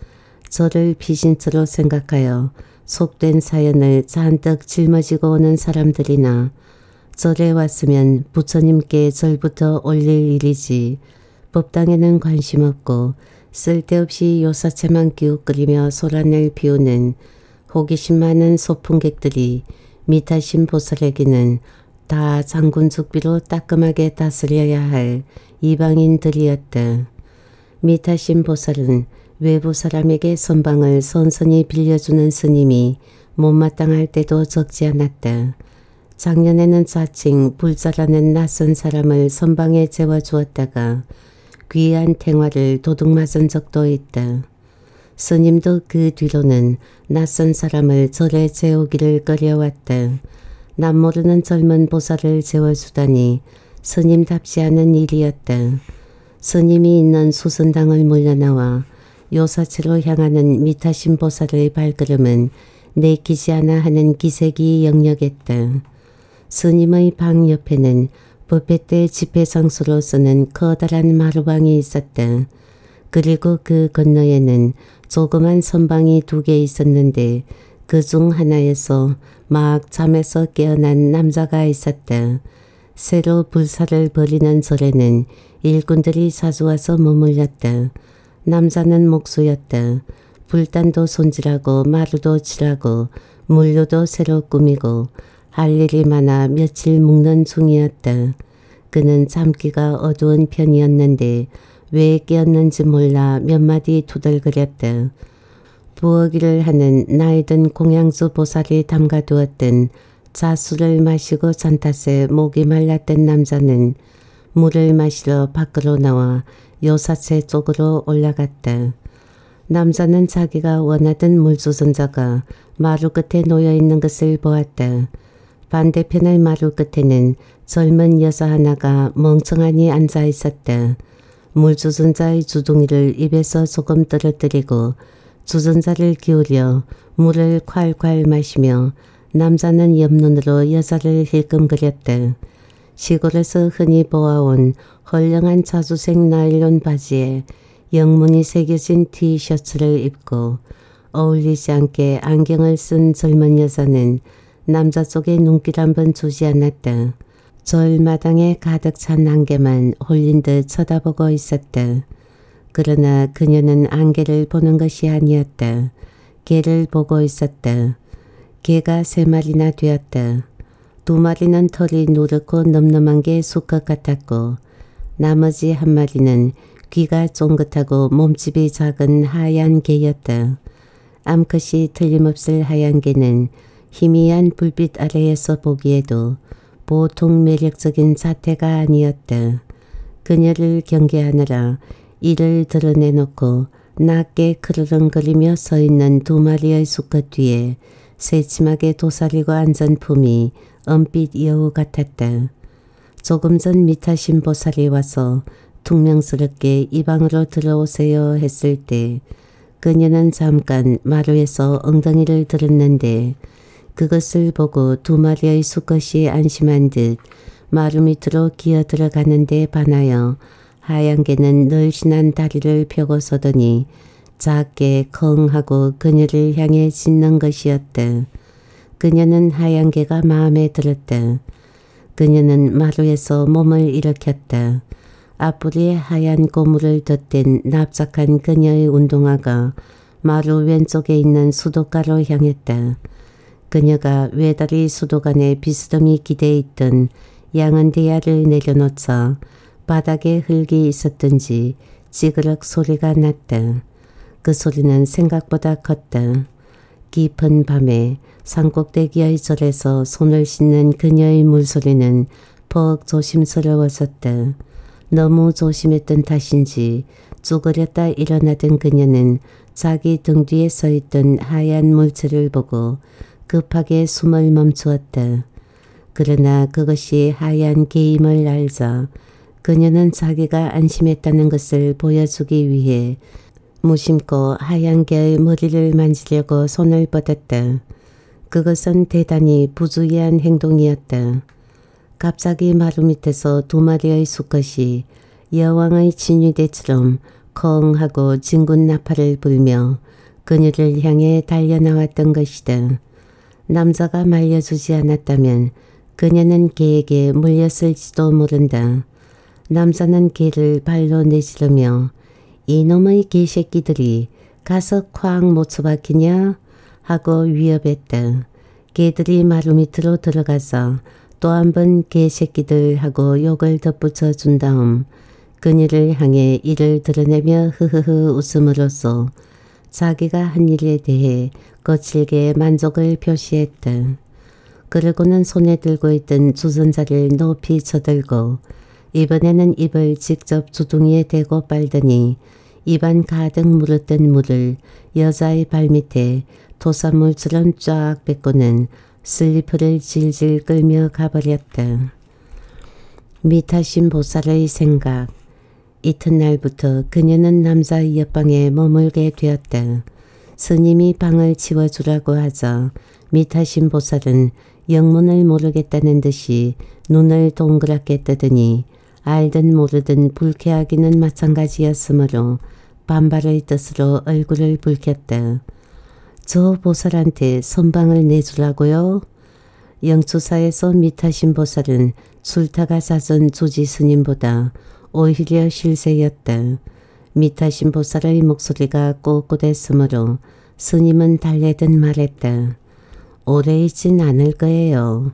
저를 비신처로 생각하여 속된 사연을 잔뜩 짊어지고 오는 사람들이나 절에 왔으면 부처님께 절부터 올릴 일이지 법당에는 관심 없고 쓸데없이 요사체만 기웃거리며 소란을 피우는 호기심 많은 소풍객들이 미타신 보살에게는 다 장군 숙비로 따끔하게 다스려야 할 이방인들이었다. 미타신 보살은 외부 사람에게 선방을 선선히 빌려주는 스님이 못마땅할 때도 적지 않았다. 작년에는 자칭 불자라는 낯선 사람을 선방에 재워주었다가 귀한 탱화를 도둑맞은 적도 있다. 스님도 그 뒤로는 낯선 사람을 절에 재우기를 꺼려왔다. 남 모르는 젊은 보살을 재워주다니 스님답지 않은 일이었다. 스님이 있는 수선당을 물러나와 요사치로 향하는 미타신 보살의 발걸음은 내키지 않아 하는 기색이 역력했다. 스님의 방 옆에는 법회 때 집회 장소로 쓰는 커다란 마루방이 있었다. 그리고 그 건너에는 조그만 선방이 두 개 있었는데 그 중 하나에서 막 잠에서 깨어난 남자가 있었다. 새로 불사를 벌이는 절에는 일꾼들이 자주 와서 머물렀다. 남자는 목수였다. 불단도 손질하고 마루도 칠하고 물류도 새로 꾸미고 할 일이 많아 며칠 묵는 중이었다. 그는 잠기가 어두운 편이었는데 왜 깨었는지 몰라 몇 마디 투덜거렸다. 부엌일을 하는 나이든 공양수 보살이 담가두었던 자수를 마시고 잔 탓에 목이 말랐던 남자는 물을 마시러 밖으로 나와 요사체 쪽으로 올라갔다. 남자는 자기가 원하던 물조선자가 마루 끝에 놓여 있는 것을 보았다. 반대편의 마루 끝에는 젊은 여자 하나가 멍청하니 앉아 있었다. 물 주전자의 주둥이를 입에서 조금 떨어뜨리고 주전자를 기울여 물을 콸콸 마시며 남자는 옆눈으로 여자를 힐끔거렸다. 시골에서 흔히 보아온 헐렁한 자주색 나일론 바지에 영문이 새겨진 티셔츠를 입고 어울리지 않게 안경을 쓴 젊은 여자는 남자 쪽에 눈길 한번 주지 않았다. 절마당에 가득 찬 안개만 홀린 듯 쳐다보고 있었다. 그러나 그녀는 안개를 보는 것이 아니었다. 개를 보고 있었다. 개가 세 마리나 되었다. 두 마리는 털이 누렇고 늠름한 게 수컷 같았고 나머지 한 마리는 귀가 쫑긋하고 몸집이 작은 하얀 개였다. 암컷이 틀림없을 하얀 개는 희미한 불빛 아래에서 보기에도 보통 매력적인 자태가 아니었다. 그녀를 경계하느라 이를 드러내놓고 낮게 크르렁거리며 서 있는 두 마리의 수컷 뒤에 새침하게 도사리고 앉은 품이 은빛 여우 같았다. 조금 전 미타신 보살이 와서 퉁명스럽게 이 방으로 들어오세요 했을 때 그녀는 잠깐 마루에서 엉덩이를 들었는데 그것을 보고 두 마리의 수컷이 안심한 듯 마루 밑으로 기어 들어가는데 반하여 하얀 개는 늘씬한 다리를 펴고 서더니 작게 컹 하고 그녀를 향해 짖는 것이었다. 그녀는 하얀 개가 마음에 들었다. 그녀는 마루에서 몸을 일으켰다. 앞부리에 하얀 고무를 덧댄 납작한 그녀의 운동화가 마루 왼쪽에 있는 수도가로 향했다. 그녀가 외다리 수도관에 비스듬히 기대 있던 양은 대야를 내려놓자 바닥에 흙이 있었던지 찌그럭 소리가 났다. 그 소리는 생각보다 컸다. 깊은 밤에 산꼭대기의 절에서 손을 씻는 그녀의 물소리는 퍽 조심스러웠었다. 너무 조심했던 탓인지 쭈그렸다 일어나던 그녀는 자기 등 뒤에 서 있던 하얀 물체를 보고 급하게 숨을 멈추었다. 그러나 그것이 하얀 게임을 알자 그녀는 자기가 안심했다는 것을 보여주기 위해 무심코 하얀 개의 머리를 만지려고 손을 뻗었다. 그것은 대단히 부주의한 행동이었다. 갑자기 마루 밑에서 두 마리의 수컷이 여왕의 진위대처럼 컹 하고 진군 나팔을 불며 그녀를 향해 달려나왔던 것이다. 남자가 말려주지 않았다면 그녀는 개에게 물렸을지도 모른다. 남자는 개를 발로 내지르며 이놈의 개새끼들이 가서 쾅못 처박히냐 하고 위협했다. 개들이 마루 밑으로 들어가서 또 한 번 개새끼들 하고 욕을 덧붙여 준 다음 그녀를 향해 이를 드러내며 흐흐흐 웃음으로써 자기가 한 일에 대해 거칠게 만족을 표시했다. 그러고는 손에 들고 있던 주전자를 높이 쳐들고 이번에는 입을 직접 주둥이에 대고 빨더니 입안 가득 물었던 물을 여자의 발밑에 도사물처럼 쫙 뱉고는 슬리퍼를 질질 끌며 가버렸다. 미타신 보살의 생각 이튿날부터 그녀는 남자의 옆방에 머물게 되었다. 스님이 방을 치워주라고 하자 미타신 보살은 영문을 모르겠다는 듯이 눈을 동그랗게 뜨더니 알든 모르든 불쾌하기는 마찬가지였으므로 반발의 뜻으로 얼굴을 붉혔다. 저 보살한테 선방을 내주라고요? 영추사에서 밑하신 보살은 술타가 사선 조지 스님보다 오히려 실세였다. 밑하신 보살의 목소리가 꼿꼿했으므로 스님은 달래듯 말했다. 오래 있진 않을 거예요.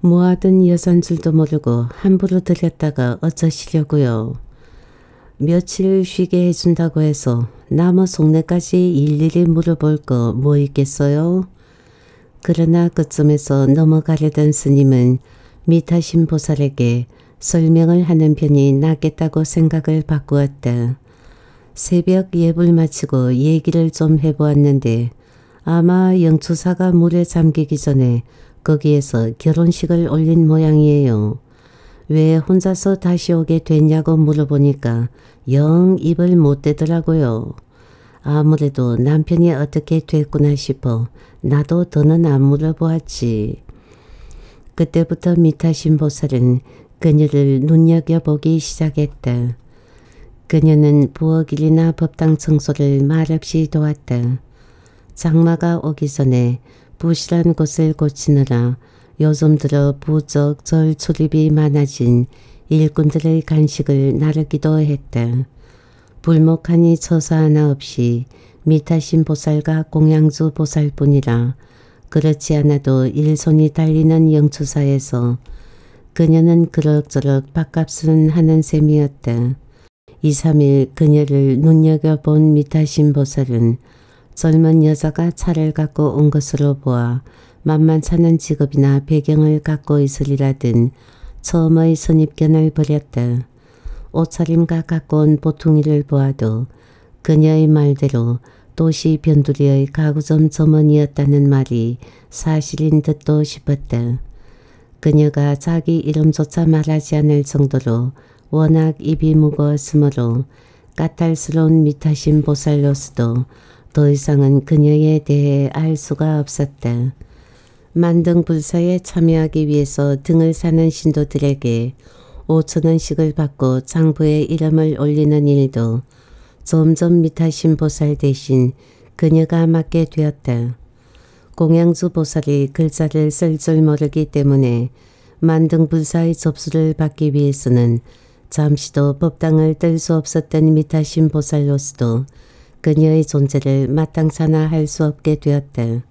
뭐하든 여산 줄도 모르고 함부로 들였다가 어쩌시려고요. 며칠 쉬게 해준다고 해서 나무 속내까지 일일이 물어볼 거 뭐 있겠어요? 그러나 그쯤에서 넘어가려던 스님은 미타신 보살에게 설명을 하는 편이 낫겠다고 생각을 바꾸었다. 새벽 예불 마치고 얘기를 좀 해보았는데 아마 영추사가 물에 잠기기 전에 거기에서 결혼식을 올린 모양이에요. 왜 혼자서 다시 오게 됐냐고 물어보니까 영 입을 못 대더라고요. 아무래도 남편이 어떻게 됐구나 싶어 나도 더는 안 물어보았지. 그때부터 미타신 보살은 그녀를 눈여겨보기 시작했다. 그녀는 부엌일이나 법당 청소를 말없이 도왔다. 장마가 오기 전에 부실한 곳을 고치느라 요즘 들어 부쩍 절 출입이 많아진 일꾼들의 간식을 나르기도 했다. 불목하니 처사 하나 없이 미타신 보살과 공양주 보살뿐이라 그렇지 않아도 일손이 달리는 영추사에서 그녀는 그럭저럭 밥값은 하는 셈이었다. 2, 3일 그녀를 눈여겨본 미타신 보살은 젊은 여자가 차를 갖고 온 것으로 보아 만만찮은 직업이나 배경을 갖고 있으리라 든 처음의 선입견을 버렸다. 옷차림과 갖고 온 보통이를 보아도 그녀의 말대로 도시 변두리의 가구점 점원이었다는 말이 사실인 듯도 싶었다. 그녀가 자기 이름조차 말하지 않을 정도로 워낙 입이 무거웠으므로 까탈스러운 미타신 보살로서도 더 이상은 그녀에 대해 알 수가 없었다. 만등 불사에 참여하기 위해서 등을 사는 신도들에게 5천원씩을 받고 장부에 이름을 올리는 일도 점점 미타신 보살 대신 그녀가 맡게 되었다. 공양주 보살이 글자를 쓸 줄 모르기 때문에 만등 불사의 접수를 받기 위해서는 잠시도 법당을 뜰 수 없었던 미타신 보살로서도 그녀의 존재를 마땅찮아 할 수 없게 되었다.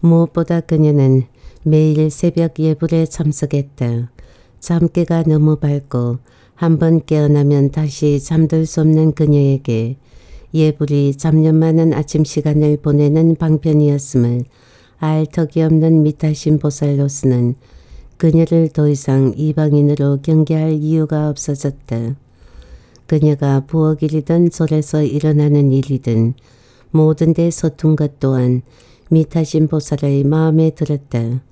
무엇보다 그녀는 매일 새벽 예불에 참석했다. 잠깨가 너무 밝고 한 번 깨어나면 다시 잠들 수 없는 그녀에게 예불이 잡념 많은 아침 시간을 보내는 방편이었음을 알 턱이 없는 미타신 보살로서는 그녀를 더 이상 이방인으로 경계할 이유가 없어졌다. 그녀가 부엌일이든 절에서 일어나는 일이든 모든 데 서툰 것 또한 미타신 보살의 마음에 들었다.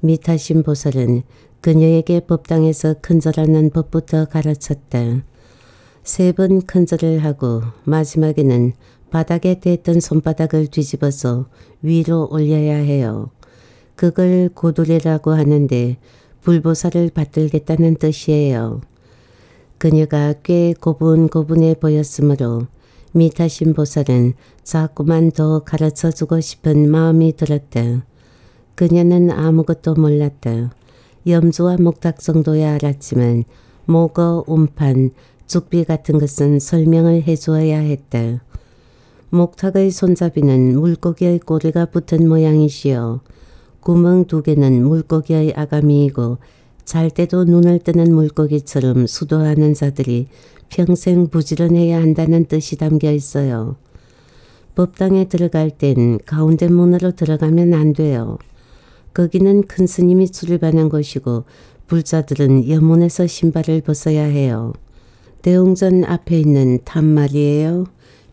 미타신 보살은 그녀에게 법당에서 큰절하는 법부터 가르쳤다. 세 번 큰절을 하고 마지막에는 바닥에 댔던 손바닥을 뒤집어서 위로 올려야 해요. 그걸 고두레라고 하는데 불보살을 받들겠다는 뜻이에요. 그녀가 꽤 고분고분해 보였으므로 미타신 보살은 자꾸만 더 가르쳐주고 싶은 마음이 들었다. 그녀는 아무것도 몰랐다. 염주와 목탁 정도야 알았지만 목어, 운판, 죽비 같은 것은 설명을 해주어야 했다. 목탁의 손잡이는 물고기의 꼬리가 붙은 모양이시여 구멍 두 개는 물고기의 아가미이고 잘 때도 눈을 뜨는 물고기처럼 수도하는 자들이 평생 부지런해야 한다는 뜻이 담겨 있어요. 법당에 들어갈 땐 가운데 문으로 들어가면 안 돼요. 거기는 큰 스님이 출입하는 곳이고 불자들은 옆문에서 신발을 벗어야 해요. 대웅전 앞에 있는 탑 말이에요.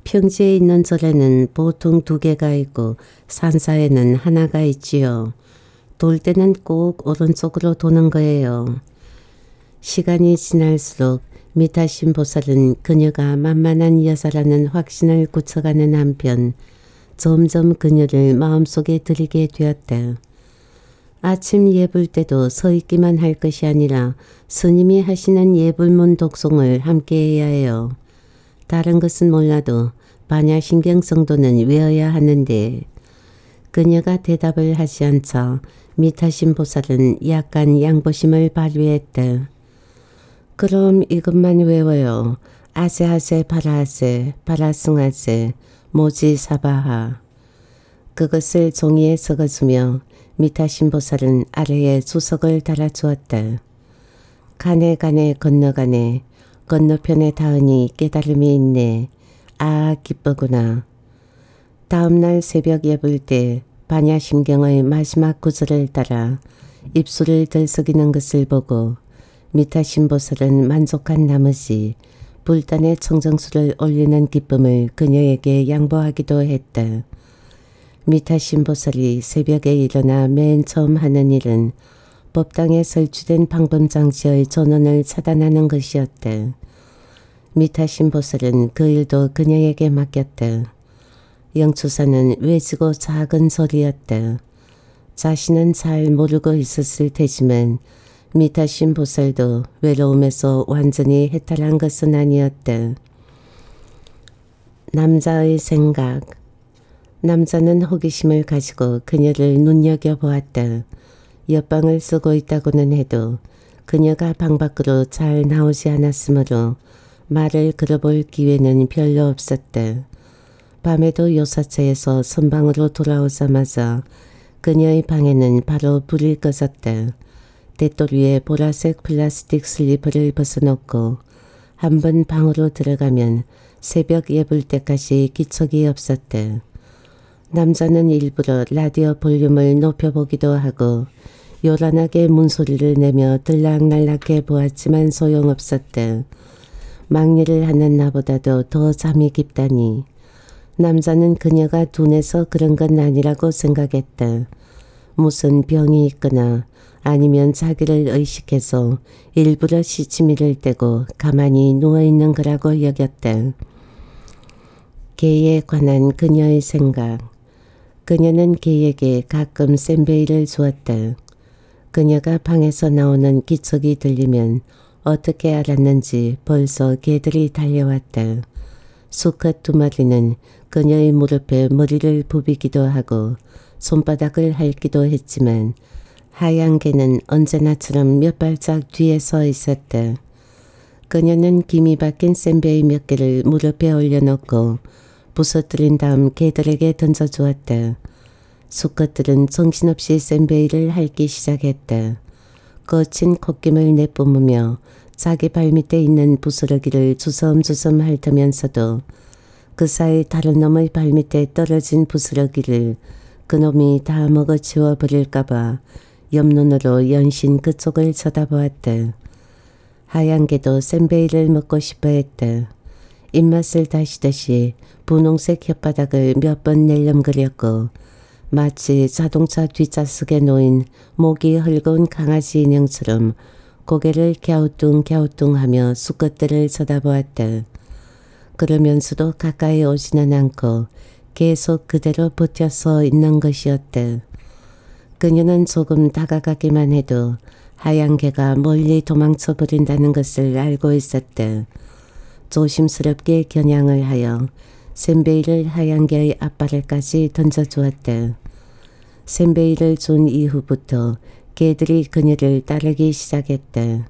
평지에 있는 절에는 보통 두 개가 있고 산사에는 하나가 있지요. 돌 때는 꼭 오른쪽으로 도는 거예요. 시간이 지날수록 미타신 보살은 그녀가 만만한 여자라는 확신을 굳혀가는 한편 점점 그녀를 마음속에 들이게 되었다. 아침 예불 때도 서 있기만 할 것이 아니라 스님이 하시는 예불문 독송을 함께 해야 해요. 다른 것은 몰라도 반야 신경 정도는 외워야 하는데 그녀가 대답을 하지 않자 미타신 보살은 약간 양보심을 발휘했다. 그럼 이것만 외워요. 아세아세 바라세 바라승아세 모지사바하 그것을 종이에 적어주며 미타신 보살은 아래에 주석을 달아주었다. 가네 가네 건너가네 건너편에 닿으니 깨달음이 있네. 아 기쁘구나. 다음날 새벽 예불 때 반야심경의 마지막 구절을 따라 입술을 들썩이는 것을 보고 미타신보살은 만족한 나머지 불단의 청정수를 올리는 기쁨을 그녀에게 양보하기도 했다. 미타신보살이 새벽에 일어나 맨 처음 하는 일은 법당에 설치된 방범장치의 전원을 차단하는 것이었다. 미타 신보살은 그 일도 그녀에게 맡겼다. 영추사는 외지고 작은 소리였다. 자신은 잘 모르고 있었을 테지만 미타 신 보살도 외로움에서 완전히 해탈한 것은 아니었다. 남자의 생각 남자는 호기심을 가지고 그녀를 눈여겨보았다. 옆방을 쓰고 있다고는 해도 그녀가 방 밖으로 잘 나오지 않았으므로 말을 걸어볼 기회는 별로 없었다. 밤에도 요사차에서 선방으로 돌아오자마자 그녀의 방에는 바로 불이 꺼졌다. 대돌 위에 보라색 플라스틱 슬리퍼를 벗어놓고 한 번 방으로 들어가면 새벽 예불 때까지 기척이 없었다. 남자는 일부러 라디오 볼륨을 높여보기도 하고 요란하게 문소리를 내며 들락날락해 보았지만 소용없었다. 막일을 하는 나보다도 더 잠이 깊다니. 남자는 그녀가 둔해서 그런 건 아니라고 생각했다. 무슨 병이 있거나 아니면 자기를 의식해서 일부러 시치미를 떼고 가만히 누워있는 거라고 여겼다. 개에 관한 그녀의 생각. 그녀는 개에게 가끔 샌베이를 주었다. 그녀가 방에서 나오는 기척이 들리면 어떻게 알았는지 벌써 개들이 달려왔다. 수컷 두 마리는 그녀의 무릎에 머리를 부비기도 하고 손바닥을 핥기도 했지만 하얀 개는 언제나처럼 몇 발짝 뒤에 서 있었다. 그녀는 김이 박힌 샌베이 몇 개를 무릎에 올려놓고 부서뜨린 다음 개들에게 던져주었다. 수컷들은 정신없이 샌베이를 핥기 시작했다. 거친 콧김을 내뿜으며 자기 발밑에 있는 부스러기를 주섬주섬 핥으면서도 그 사이 다른 놈의 발밑에 떨어진 부스러기를 그놈이 다 먹어치워 버릴까봐 옆눈으로 연신 그쪽을 쳐다보았다. 하얀 개도 샌베이를 먹고 싶어 했다. 입맛을 다시듯이 분홍색 혓바닥을 몇번 내렴거렸고 마치 자동차 뒷좌석에 놓인 목이 헐거운 강아지 인형처럼 고개를 갸우뚱갸우뚱하며 수컷들을 쳐다보았다. 그러면서도 가까이 오지는 않고 계속 그대로 버텨서 있는 것이었다. 그녀는 조금 다가가기만 해도 하얀 개가 멀리 도망쳐 버린다는 것을 알고 있었다. 조심스럽게 겨냥을 하여 샌베이를 하얀 개의 앞발에까지 던져주었다. 샌베이를 준 이후부터 개들이 그녀를 따르기 시작했다.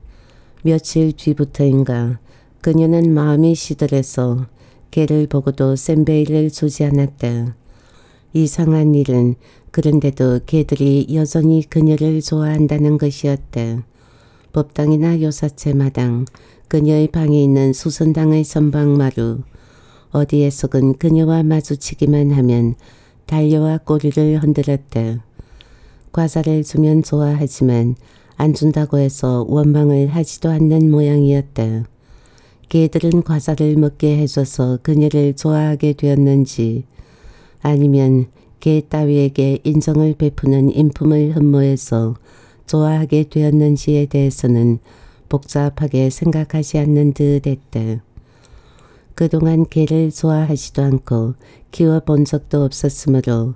며칠 뒤부터인가 그녀는 마음이 시들해서 개를 보고도 샌베이를 주지 않았다. 이상한 일은 그런데도 개들이 여전히 그녀를 좋아한다는 것이었다. 법당이나 요사체 마당, 그녀의 방에 있는 수선당의 선방마루, 어디에서건 그녀와 마주치기만 하면 달려와 꼬리를 흔들었다. 과자를 주면 좋아하지만 안 준다고 해서 원망을 하지도 않는 모양이었다. 개들은 과자를 먹게 해줘서 그녀를 좋아하게 되었는지 아니면 개 따위에게 인정을 베푸는 인품을 흠모해서 좋아하게 되었는지에 대해서는 복잡하게 생각하지 않는 듯 했다. 그동안 개를 좋아하지도 않고 키워본 적도 없었으므로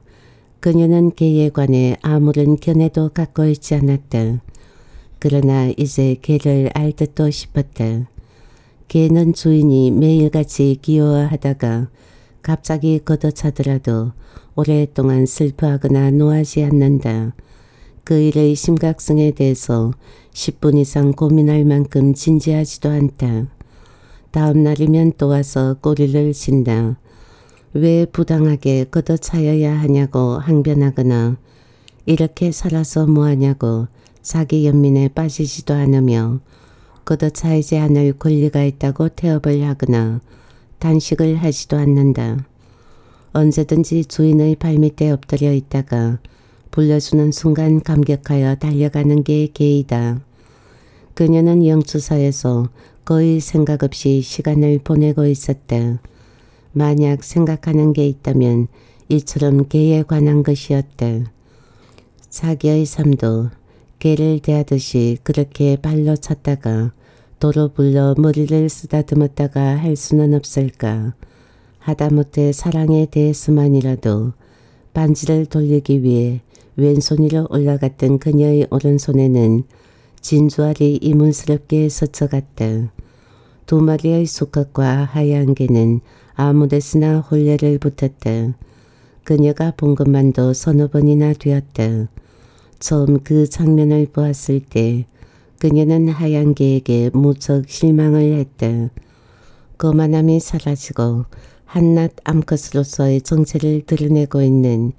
그녀는 개에 관해 아무런 견해도 갖고 있지 않았다. 그러나 이제 개를 알 듯도 싶었다. 개는 주인이 매일같이 귀여워하다가 갑자기 걷어차더라도 오랫동안 슬퍼하거나 노하지 않는다. 그 일의 심각성에 대해서 10분 이상 고민할 만큼 진지하지도 않다. 다음 날이면 또 와서 꼬리를 친다. 왜 부당하게 걷어차여야 하냐고 항변하거나 이렇게 살아서 뭐하냐고 자기 연민에 빠지지도 않으며 걷어차이지 않을 권리가 있다고 태업을 하거나 단식을 하지도 않는다. 언제든지 주인의 발밑에 엎드려 있다가 불러주는 순간 감격하여 달려가는 게 개이다. 그녀는 영주사에서 거의 생각 없이 시간을 보내고 있었다. 만약 생각하는 게 있다면 이처럼 개에 관한 것이었다. 자기의 삶도 개를 대하듯이 그렇게 발로 찼다가 도로 불러 머리를 쓰다듬었다가 할 수는 없을까. 하다못해 사랑에 대해서만이라도 반지를 돌리기 위해 왼손으로 올라갔던 그녀의 오른손에는 진주알이 이문스럽게 서쳐갔다. 두 마리의 수컷과 하얀 개는 아무데서나 홀레를 붙었다. 그녀가 본 것만도 서너 번이나 되었다. 처음 그 장면을 보았을 때 그녀는 하얀 개에게 무척 실망을 했다. 거만함이 사라지고 한낱 암컷으로서의 정체를 드러내고 있는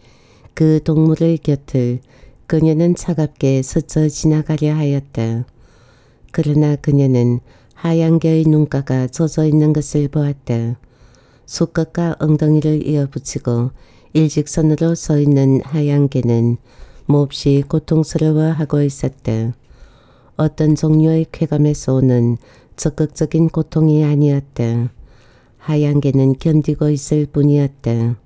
그 동물의 곁을 그녀는 차갑게 스쳐 지나가려 하였다. 그러나 그녀는 하얀 개의 눈가가 젖어 있는 것을 보았다. 수컷과 엉덩이를 이어붙이고 일직선으로 서 있는 하얀 개는 몹시 고통스러워하고 있었다. 어떤 종류의 쾌감에서 오는 적극적인 고통이 아니었다. 하얀 개는 견디고 있을 뿐이었다.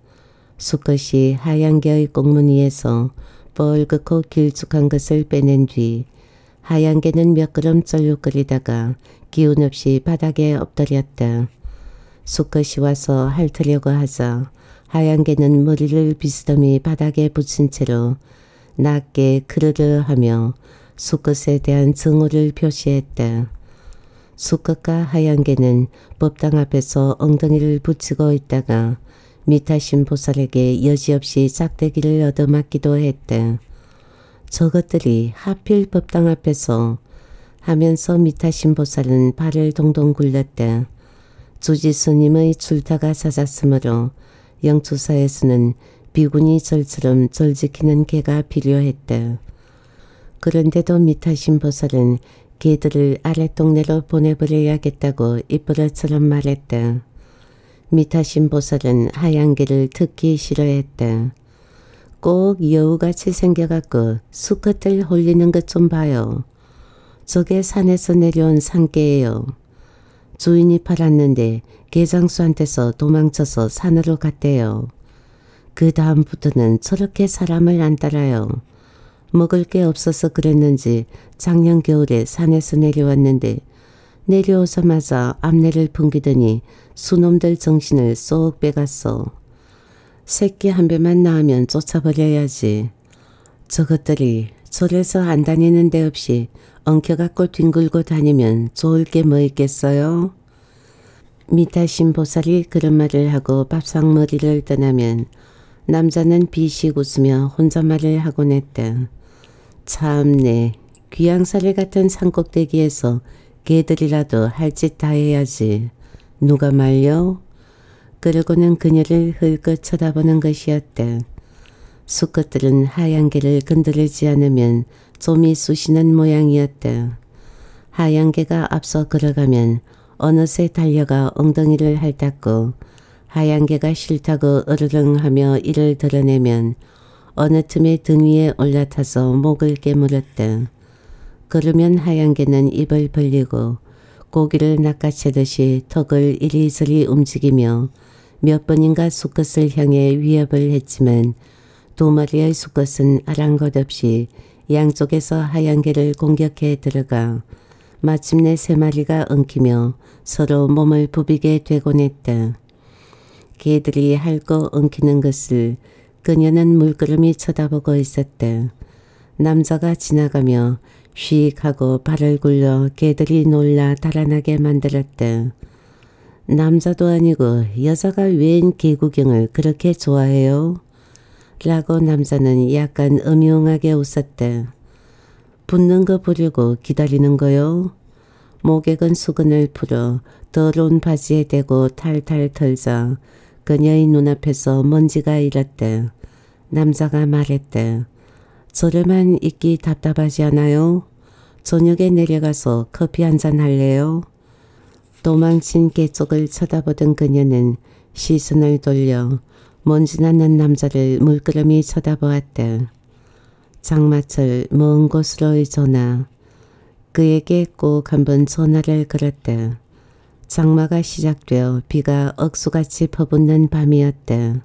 수컷이 하얀 개의 꽁무니에서 뻘겋고 길쭉한 것을 빼낸 뒤 하얀 개는 몇 걸음 쩔룩거리다가 기운 없이 바닥에 엎드렸다. 수컷이 와서 핥으려고 하자 하얀 개는 머리를 비스듬히 바닥에 붙인 채로 낮게 크르르 하며 수컷에 대한 증오를 표시했다. 수컷과 하얀 개는 법당 앞에서 엉덩이를 붙이고 있다가 미타신 보살에게 여지없이 짝대기를 얻어맞기도 했다. 저것들이 하필 법당 앞에서 하면서 미타신 보살은 발을 동동 굴렸다. 주지스님의 출타가 잦았으므로 영투사에서는 비군이 절처럼 절 지키는 개가 필요했다. 그런데도 미타신 보살은 개들을 아랫 동네로 보내버려야겠다고 이쁘라처럼 말했다. 미타신 보살은 하얀 개를 특히 싫어했다. 꼭 여우같이 생겨갖고 수컷을 홀리는 것 좀 봐요. 저게 산에서 내려온 산개예요. 주인이 팔았는데 개장수한테서 도망쳐서 산으로 갔대요. 그 다음부터는 저렇게 사람을 안 따라요. 먹을 게 없어서 그랬는지 작년 겨울에 산에서 내려왔는데 내려오자마자 앞내를 풍기더니 수놈들 정신을 쏙 빼갔어. 새끼 한 배만 낳으면 쫓아버려야지. 저것들이 절에서 안 다니는 데 없이 엉켜갖고 뒹굴고 다니면 좋을 게 뭐 있겠어요? 미타신 보살이 그런 말을 하고 밥상머리를 떠나면 남자는 비식 웃으며 혼잣말을 하곤 했다. 참네 귀양사리 같은 산꼭대기에서 개들이라도 할 짓 다 해야지. 누가 말려? 그러고는 그녀를 흘끗 쳐다보는 것이었다. 수컷들은 하얀 개를 건드리지 않으면 좀이 쑤시는 모양이었다. 하얀 개가 앞서 걸어가면 어느새 달려가 엉덩이를 핥았고 하얀 개가 싫다고 으르렁하며 이를 드러내면 어느 틈에 등 위에 올라타서 목을 깨물었다. 그러면 하얀 개는 입을 벌리고 고기를 낚아채듯이 턱을 이리저리 움직이며 몇 번인가 수컷을 향해 위협을 했지만 두 마리의 수컷은 아랑곳없이 양쪽에서 하얀 개를 공격해 들어가 마침내 세 마리가 엉키며 서로 몸을 부비게 되곤 했다. 개들이 핥고 엉키는 것을 그녀는 물끄러미 쳐다보고 있었다. 남자가 지나가며 휙 하고 발을 굴려 개들이 놀라 달아나게 만들었다. 남자도 아니고 여자가 웬 개구경을 그렇게 좋아해요? 라고 남자는 약간 음흉하게 웃었다. 붙는 거 보려고 기다리는 거요? 목액은 수건을 풀어 더러운 바지에 대고 탈탈 털자 그녀의 눈앞에서 먼지가 일었다. 남자가 말했다. 저렴만 있기 답답하지 않아요? 저녁에 내려가서 커피 한 잔 할래요? 도망친 개 쪽을 쳐다보던 그녀는 시선을 돌려 먼지 나는 남자를 물끄러미 쳐다보았다. 장마철 먼 곳으로의 전화. 그에게 꼭 한번 전화를 걸었다. 장마가 시작되어 비가 억수같이 퍼붓는 밤이었다.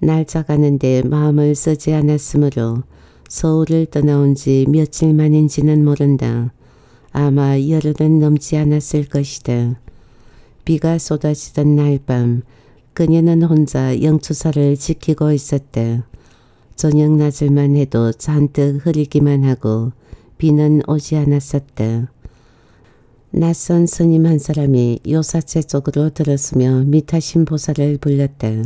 날짜 가는데 마음을 쓰지 않았으므로 서울을 떠나온 지 며칠 만인지는 모른다. 아마 열흘은 넘지 않았을 것이다. 비가 쏟아지던 날밤 그녀는 혼자 영추사를 지키고 있었다. 저녁 낮을만 해도 잔뜩 흐리기만 하고 비는 오지 않았었다. 낯선 스님 한 사람이 요사체 쪽으로 들었으며 미타신 보살을 불렀다.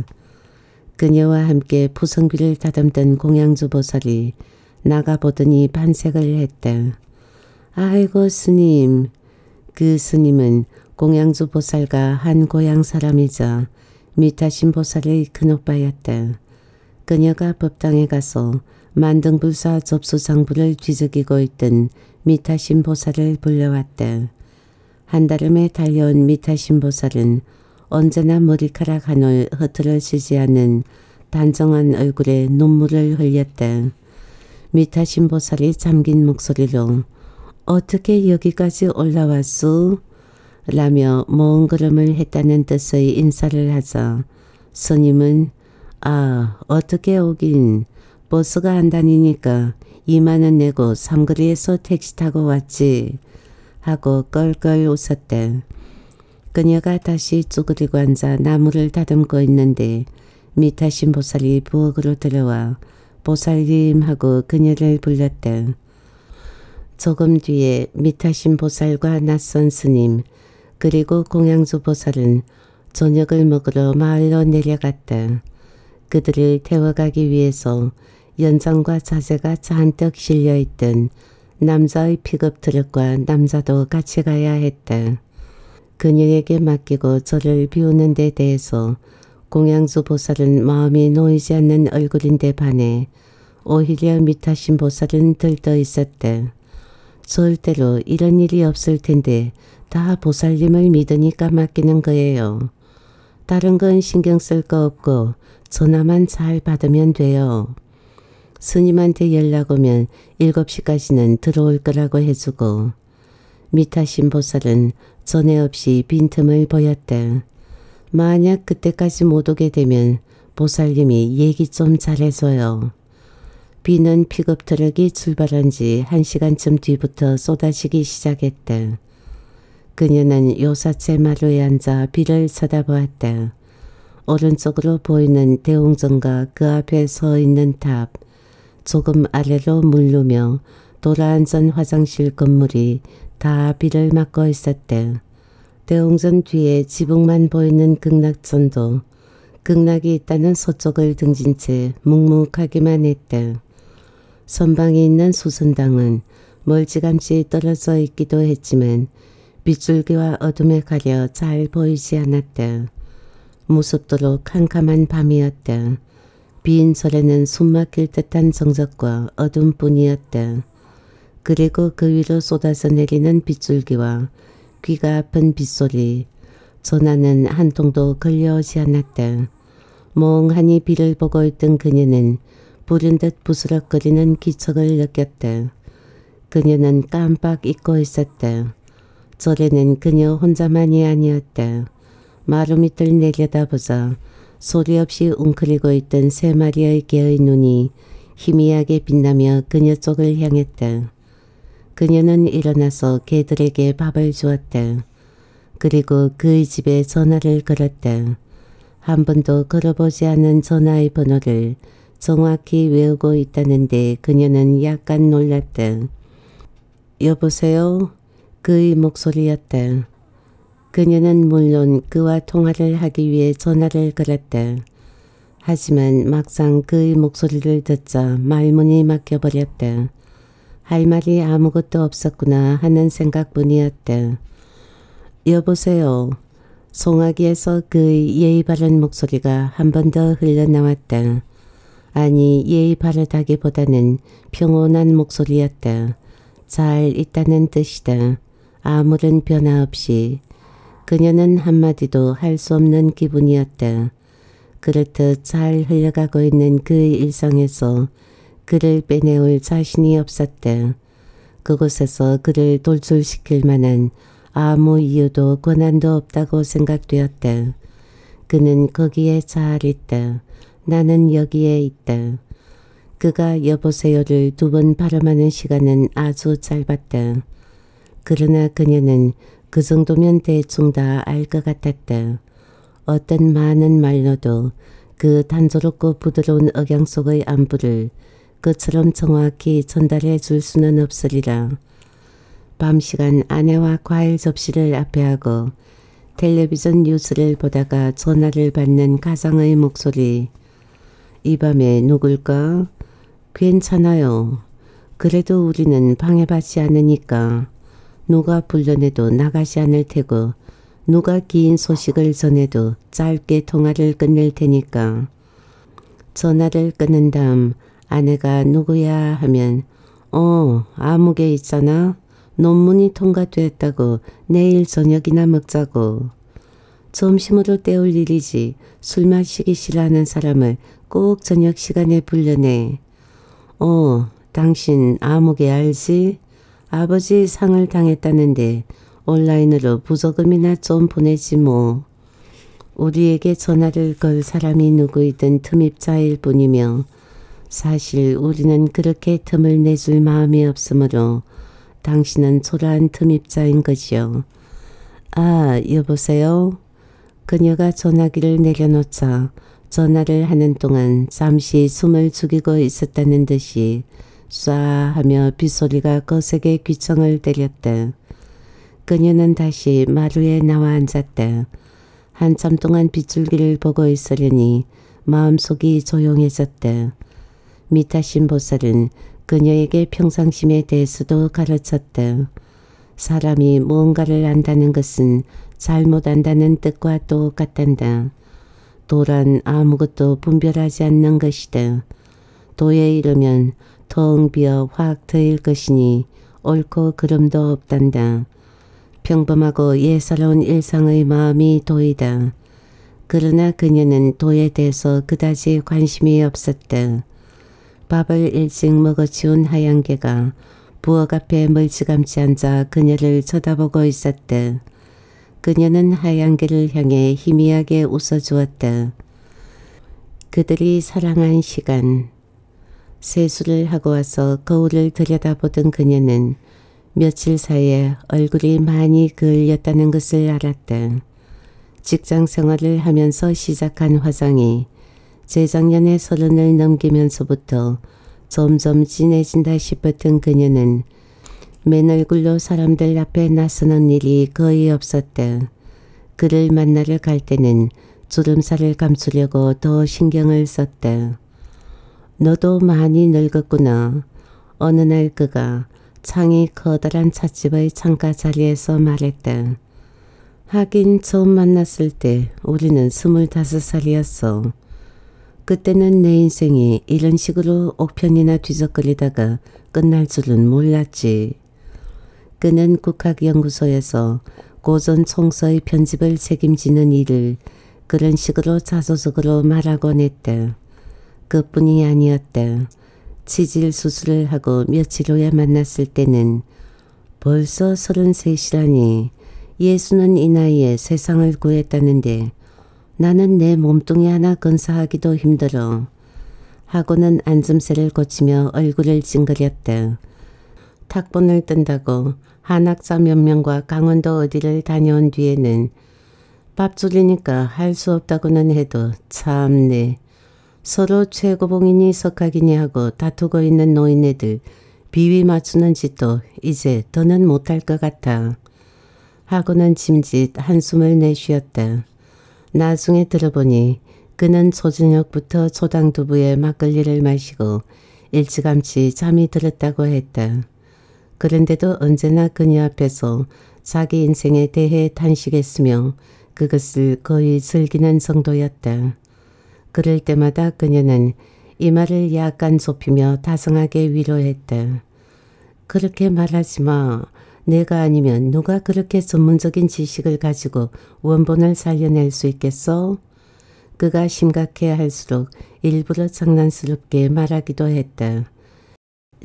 그녀와 함께 부성비를 다듬던 공양주 보살이 나가보더니 반색을 했다. 아이고 스님. 그 스님은 공양주 보살과 한 고향 사람이자 미타신 보살의 큰오빠였다. 그녀가 법당에 가서 만등불사 접수상부를 뒤적이고 있던 미타신 보살을 불러왔다. 한달음에 달려온 미타신 보살은 언제나 머리카락 한올 흐트러지지 않는 단정한 얼굴에 눈물을 흘렸다. 미타신 보살이 잠긴 목소리로 어떻게 여기까지 올라왔소? 라며 먼 걸음을 했다는 뜻의 인사를 하자 스님은 아 어떻게 오긴 버스가 안 다니니까 2만원 내고 삼거리에서 택시 타고 왔지 하고 껄껄 웃었대. 그녀가 다시 쭈그리고 앉아 나무를 다듬고 있는데 미타신 보살이 부엌으로 들어와 보살님 하고 그녀를 불렀대. 조금 뒤에 미타신 보살과 낯선 스님 그리고 공양주 보살은 저녁을 먹으러 마을로 내려갔다. 그들을 태워가기 위해서 연장과 자세가 잔뜩 실려있던 남자의 픽업 트럭과 남자도 같이 가야 했다. 그녀에게 맡기고 저를 비우는 데 대해서 공양주 보살은 마음이 놓이지 않는 얼굴인데 반해 오히려 미타신 보살은 들떠 있었다. 절대로 이런 일이 없을 텐데 다 보살님을 믿으니까 맡기는 거예요. 다른 건 신경 쓸 거 없고 전화만 잘 받으면 돼요. 스님한테 연락 오면 7시까지는 들어올 거라고 해주고 미타심 보살은 전에 없이 빈틈을 보였다. 만약 그때까지 못 오게 되면 보살님이 얘기 좀 잘해줘요. 비는 픽업 트럭이 출발한 지 한 시간쯤 뒤부터 쏟아지기 시작했다. 그녀는 요사채 마루에 앉아 비를 쳐다보았다. 오른쪽으로 보이는 대웅전과 그 앞에 서 있는 탑, 조금 아래로 물러나 돌아앉은 화장실 건물이 다 비를 맞고 있었다. 대웅전 뒤에 지붕만 보이는 극락전도 극락이 있다는 서쪽을 등진 채 묵묵하기만 했다. 선방이 있는 수선당은 멀찌감치 떨어져 있기도 했지만 빗줄기와 어둠에 가려 잘 보이지 않았다. 무섭도록 캄캄한 밤이었다. 빈 절에는 숨막힐 듯한 정적과 어둠뿐이었다. 그리고 그 위로 쏟아져 내리는 빗줄기와 귀가 아픈 빗소리, 전화는 한 통도 걸려오지 않았다. 멍하니 비를 보고 있던 그녀는 부른 듯 부스럭거리는 기척을 느꼈다. 그녀는 깜빡 잊고 있었다. 절에는 그녀 혼자만이 아니었다. 마루 밑을 내려다보자 소리 없이 웅크리고 있던 세 마리의 개의 눈이 희미하게 빛나며 그녀 쪽을 향했다. 그녀는 일어나서 개들에게 밥을 주었다. 그리고 그의 집에 전화를 걸었다. 한 번도 걸어보지 않은 전화의 번호를 정확히 외우고 있다는데 그녀는 약간 놀랐다. 여보세요? 그의 목소리였다. 그녀는 물론 그와 통화를 하기 위해 전화를 걸었다. 하지만 막상 그의 목소리를 듣자 말문이 막혀버렸다. 할 말이 아무것도 없었구나 하는 생각뿐이었다. 여보세요. 송아기에서 그의 예의 바른 목소리가 한 번 더 흘러나왔다. 아니 예의 바르다기보다는 평온한 목소리였다. 잘 있다는 뜻이다. 아무런 변화 없이 그녀는 한마디도 할 수 없는 기분이었다. 그렇듯 잘 흘러가고 있는 그 일상에서 그를 빼내올 자신이 없었다. 그곳에서 그를 돌출시킬 만한 아무 이유도 권한도 없다고 생각되었다. 그는 거기에 잘 있다. 나는 여기에 있다. 그가 여보세요를 두 번 발음하는 시간은 아주 짧았다. 그러나 그녀는 그 정도면 대충 다 알 것 같았다. 어떤 많은 말로도 그 단조롭고 부드러운 억양 속의 안부를 그처럼 정확히 전달해 줄 수는 없으리라. 밤 시간 아내와 과일 접시를 앞에 하고 텔레비전 뉴스를 보다가 전화를 받는 가장의 목소리. 이 밤에 누굴까? 괜찮아요. 그래도 우리는 방해받지 않으니까 누가 불러내도 나가지 않을 테고 누가 긴 소식을 전해도 짧게 통화를 끝낼 테니까. 전화를 끊은 다음 아내가 누구야 하면 어 아무개 있잖아. 논문이 통과됐다고 내일 저녁이나 먹자고. 점심으로 때울 일이지 술 마시기 싫어하는 사람을 꼭 저녁 시간에 불러내. 어 당신 아무개 알지? 아버지 상을 당했다는데 온라인으로 부조금이나 좀 보내지 뭐. 우리에게 전화를 걸 사람이 누구이든 틈입자일 뿐이며 사실 우리는 그렇게 틈을 내줄 마음이 없으므로 당신은 초라한 틈입자인 거지요. 아 여보세요? 그녀가 전화기를 내려놓자 전화를 하는 동안 잠시 숨을 죽이고 있었다는 듯이 쏴 하며 빗소리가 거세게 귀청을 때렸다. 그녀는 다시 마루에 나와 앉았다. 한참 동안 빗줄기를 보고 있으려니 마음속이 조용해졌다. 미타신 보살은 그녀에게 평상심에 대해서도 가르쳤다. 사람이 무언가를 안다는 것은 잘못 안다는 뜻과 똑같단다. 도란 아무것도 분별하지 않는 것이다. 도에 이르면 텅 비어 확 트일 것이니 옳고 그름도 없단다. 평범하고 예사로운 일상의 마음이 도이다. 그러나 그녀는 도에 대해서 그다지 관심이 없었다. 밥을 일찍 먹어 치운 하얀 개가 부엌 앞에 멀찌감치 앉아 그녀를 쳐다보고 있었다. 그녀는 하얀 개를 향해 희미하게 웃어주었다. 그들이 사랑한 시간. 세수를 하고 와서 거울을 들여다보던 그녀는 며칠 사이에 얼굴이 많이 그을렸다는 것을 알았다. 직장 생활을 하면서 시작한 화장이 재작년에 서른을 넘기면서부터 점점 진해진다 싶었던 그녀는 맨 얼굴로 사람들 앞에 나서는 일이 거의 없었다. 그를 만나러 갈 때는 주름살을 감추려고 더 신경을 썼다. 너도 많이 늙었구나. 어느 날 그가 창이 커다란 찻집의 창가 자리에서 말했다. 하긴 처음 만났을 때 우리는 스물다섯 살이었어. 그때는 내 인생이 이런 식으로 옥편이나 뒤적거리다가 끝날 줄은 몰랐지. 그는 국학연구소에서 고전 총서의 편집을 책임지는 일을 그런 식으로 자소적으로 말하곤 했다. 그뿐이 아니었다. 치질 수술을 하고 며칠 후에 만났을 때는 벌써 33이라니 예수는 이 나이에 세상을 구했다는데 나는 내 몸뚱이 하나 건사하기도 힘들어. 하고는 안점새를 고치며 얼굴을 찡그렸다. 탁본을 뜬다고 한학자 몇 명과 강원도 어디를 다녀온 뒤에는 밥줄이니까 할 수 없다고는 해도 참네. 서로 최고봉이니 석학이니 하고 다투고 있는 노인네들 비위 맞추는 짓도 이제 더는 못할 것 같아. 하고는 짐짓 한숨을 내쉬었다. 나중에 들어보니 그는 초저녁부터 초당 두부에 막걸리를 마시고 일찌감치 잠이 들었다고 했다. 그런데도 언제나 그녀 앞에서 자기 인생에 대해 탄식했으며 그것을 거의 즐기는 정도였다. 그럴 때마다 그녀는 이마를 약간 좁히며 다정하게 위로했다. 그렇게 말하지 마. 내가 아니면 누가 그렇게 전문적인 지식을 가지고 원본을 살려낼 수 있겠어? 그가 심각해 할수록 일부러 장난스럽게 말하기도 했다.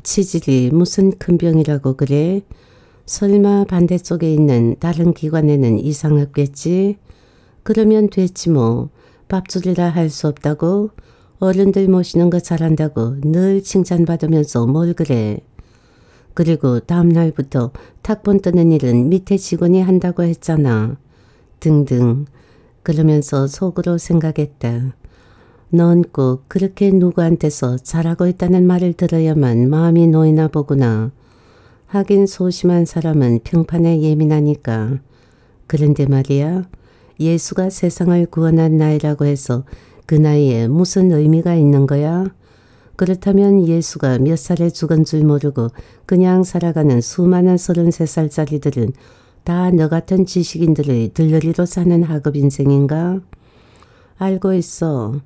치질이 무슨 큰 병이라고 그래? 설마 반대쪽에 있는 다른 기관에는 이상 없겠지? 그러면 됐지 뭐. 밥줄이라 할 수 없다고? 어른들 모시는 거 잘한다고 늘 칭찬받으면서 뭘 그래. 그리고 다음날부터 탁본 뜨는 일은 밑에 직원이 한다고 했잖아. 등등. 그러면서 속으로 생각했다. 넌 꼭 그렇게 누구한테서 잘하고 있다는 말을 들어야만 마음이 놓이나 보구나. 하긴 소심한 사람은 평판에 예민하니까. 그런데 말이야. 예수가 세상을 구원한 나이라고 해서 그 나이에 무슨 의미가 있는 거야? 그렇다면 예수가 몇 살에 죽은 줄 모르고 그냥 살아가는 수많은 33살짜리들은 다 너 같은 지식인들의 들러리로 사는 학업 인생인가? 알고 있어.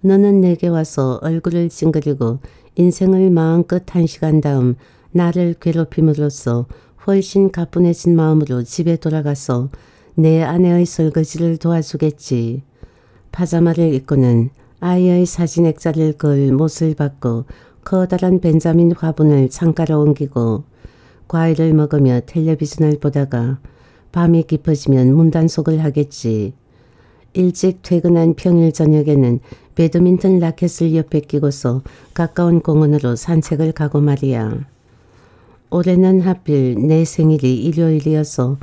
너는 내게 와서 얼굴을 찡그리고 인생을 마음껏 한시간 다음 나를 괴롭힘으로써 훨씬 가뿐해진 마음으로 집에 돌아가서 내 아내의 설거지를 도와주겠지. 파자마를 입고는 아이의 사진 액자를 걸 못을 받고 커다란 벤자민 화분을 창가로 옮기고 과일을 먹으며 텔레비전을 보다가 밤이 깊어지면 문단속을 하겠지. 일찍 퇴근한 평일 저녁에는 배드민턴 라켓을 옆에 끼고서 가까운 공원으로 산책을 가고 말이야. 올해는 하필 내 생일이 일요일이어서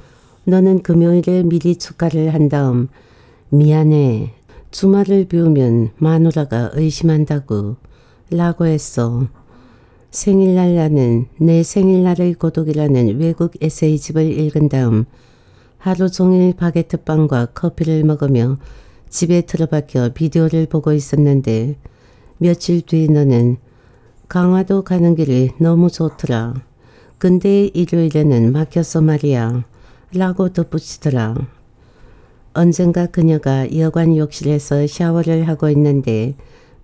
너는 금요일에 미리 축하를 한 다음 미안해 주말을 비우면 마누라가 의심한다고 라고 했어. 생일날 나는 내 생일날의 고독이라는 외국 에세이집을 읽은 다음 하루 종일 바게트빵과 커피를 먹으며 집에 틀어박혀 비디오를 보고 있었는데 며칠 뒤 너는 강화도 가는 길이 너무 좋더라. 근데 일요일에는 막혔어 말이야. 라고 덧붙이더라. 언젠가 그녀가 여관 욕실에서 샤워를 하고 있는데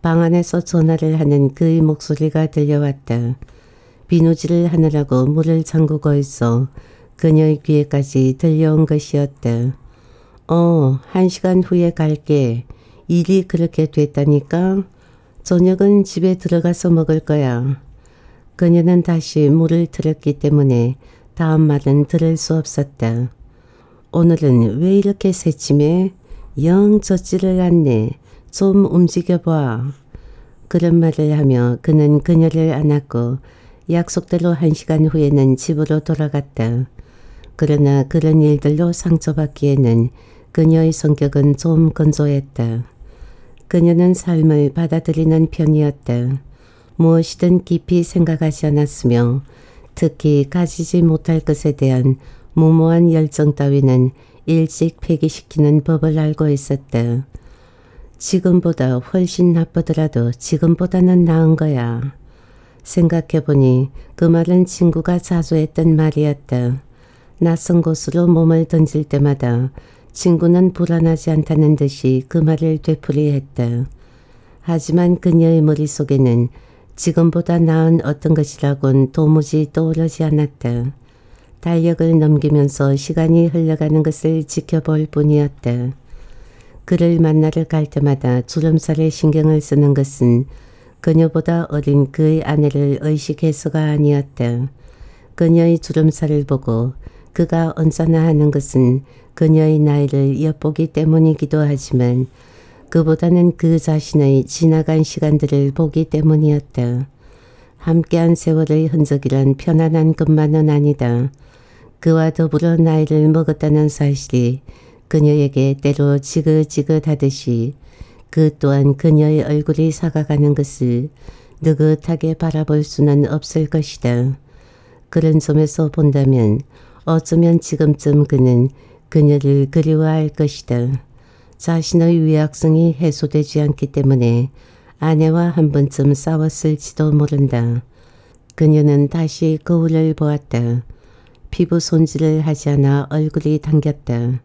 방 안에서 전화를 하는 그의 목소리가 들려왔다. 비누질을 하느라고 물을 잠그고 있어 그녀의 귀에까지 들려온 것이었다. 어, 한 시간 후에 갈게. 일이 그렇게 됐다니까? 저녁은 집에 들어가서 먹을 거야. 그녀는 다시 물을 틀었기 때문에 다음 말은 들을 수 없었다. 오늘은 왜 이렇게 새침해? 영 젖지를 않네. 좀 움직여봐. 그런 말을 하며 그는 그녀를 안았고 약속대로 한 시간 후에는 집으로 돌아갔다. 그러나 그런 일들로 상처받기에는 그녀의 성격은 좀 건조했다. 그녀는 삶을 받아들이는 편이었다. 무엇이든 깊이 생각하지 않았으며 특히 가지지 못할 것에 대한 무모한 열정 따위는 일찍 폐기시키는 법을 알고 있었다. 지금보다 훨씬 나쁘더라도 지금보다는 나은 거야. 생각해보니 그 말은 친구가 자주 했던 말이었다. 낯선 곳으로 몸을 던질 때마다 친구는 불안하지 않다는 듯이 그 말을 되풀이했다. 하지만 그녀의 머릿속에는 지금보다 나은 어떤 것이라곤 도무지 떠오르지 않았다. 달력을 넘기면서 시간이 흘러가는 것을 지켜볼 뿐이었다. 그를 만나러 갈 때마다 주름살에 신경을 쓰는 것은 그녀보다 어린 그의 아내를 의식해서가 아니었다. 그녀의 주름살을 보고 그가 언짢아 하는 것은 그녀의 나이를 엿보기 때문이기도 하지만 그보다는 그 자신의 지나간 시간들을 보기 때문이었다. 함께한 세월의 흔적이란 편안한 것만은 아니다. 그와 더불어 나이를 먹었다는 사실이 그녀에게 때로 지긋지긋하듯이 그 또한 그녀의 얼굴이 사가가는 것을 느긋하게 바라볼 수는 없을 것이다. 그런 점에서 본다면 어쩌면 지금쯤 그는 그녀를 그리워할 것이다. 자신의 위약성이 해소되지 않기 때문에 아내와 한 번쯤 싸웠을지도 모른다. 그녀는 다시 거울을 보았다. 피부 손질을 하지 않아 얼굴이 당겼다.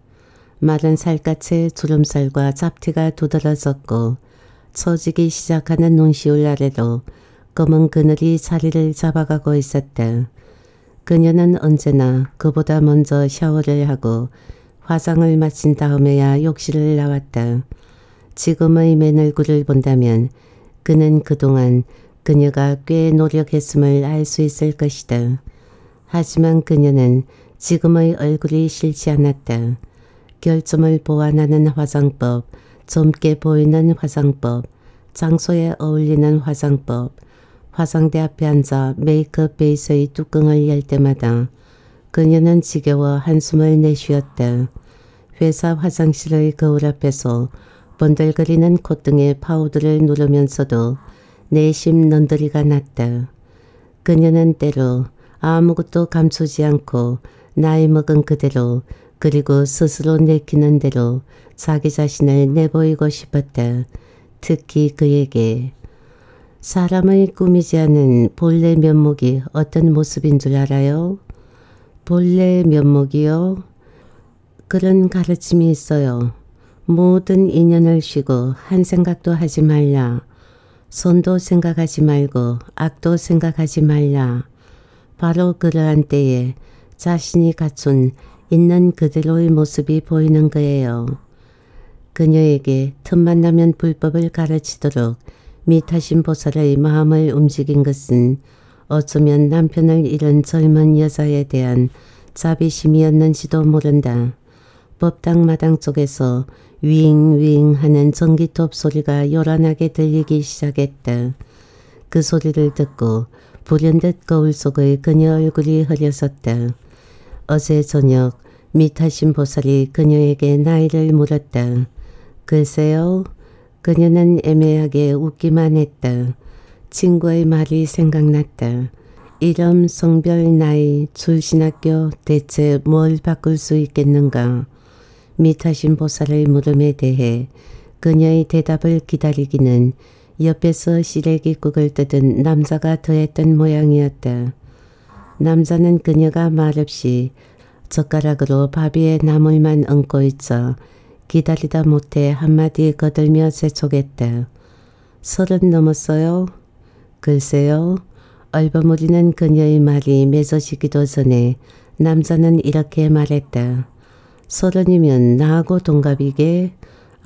마른 살갗에 주름살과 잡티가 두드러졌고 처지기 시작하는 눈시울 아래로 검은 그늘이 자리를 잡아가고 있었다. 그녀는 언제나 그보다 먼저 샤워를 하고 화장을 마친 다음에야 욕실을 나왔다. 지금의 맨 얼굴을 본다면 그는 그동안 그녀가 꽤 노력했음을 알 수 있을 것이다. 하지만 그녀는 지금의 얼굴이 싫지 않았다. 결점을 보완하는 화장법, 젊게 보이는 화장법, 장소에 어울리는 화장법, 화장대 앞에 앉아 메이크업 베이스의 뚜껑을 열 때마다 그녀는 지겨워 한숨을 내쉬었다. 회사 화장실의 거울 앞에서 번들거리는 콧등에 파우더를 누르면서도 내심 넌더리가 났다. 그녀는 때로 아무것도 감추지 않고 나이 먹은 그대로 그리고 스스로 내키는 대로 자기 자신을 내보이고 싶었다. 특히 그에게 사람의 꾸미지 않은 본래 면목이 어떤 모습인 줄 알아요? 본래 면목이요? 그런 가르침이 있어요. 모든 인연을 쉬고 한 생각도 하지 말라. 손도 생각하지 말고 악도 생각하지 말라. 바로 그러한 때에 자신이 갖춘 있는 그대로의 모습이 보이는 거예요. 그녀에게 틈만 나면 불법을 가르치도록 미타신 보살의 마음을 움직인 것은 어쩌면 남편을 잃은 젊은 여자에 대한 자비심이었는지도 모른다. 법당 마당 쪽에서 윙윙 하는 전기톱 소리가 요란하게 들리기 시작했다. 그 소리를 듣고 불현듯 거울 속의 그녀 얼굴이 흐려졌다. 어제 저녁 미타신 보살이 그녀에게 나이를 물었다. 글쎄요. 그녀는 애매하게 웃기만 했다. 친구의 말이 생각났다. 이름, 성별, 나이, 출신학교 대체 뭘 바꿀 수 있겠는가. 미타신 보살의 물음에 대해 그녀의 대답을 기다리기는 옆에서 시래기국을 뜯은 남자가 더했던 모양이었다. 남자는 그녀가 말없이 젓가락으로 밥 위에 나물만 얹고 있어 기다리다 못해 한마디 거들며 재촉했다. 서른 넘었어요? 글쎄요. 얼버무리는 그녀의 말이 맺어지기도 전에 남자는 이렇게 말했다. 서른이면 나하고 동갑이게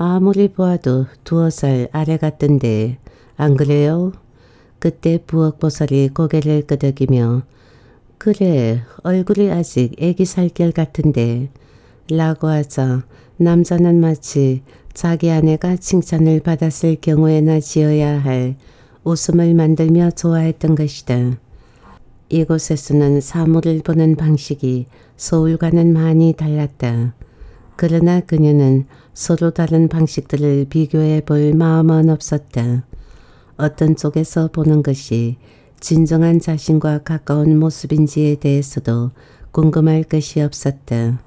아무리 보아도 두어 살 아래 같던데 안 그래요? 그때 부엌보살이 고개를 끄덕이며 그래 얼굴이 아직 애기 살결 같은데 라고 하자 남자는 마치 자기 아내가 칭찬을 받았을 경우에나 지어야 할 웃음을 만들며 좋아했던 것이다. 이곳에서는 사물을 보는 방식이 서울과는 많이 달랐다. 그러나 그녀는 서로 다른 방식들을 비교해 볼 마음은 없었다. 어떤 쪽에서 보는 것이 진정한 자신과 가까운 모습인지에 대해서도 궁금할 것이 없었다.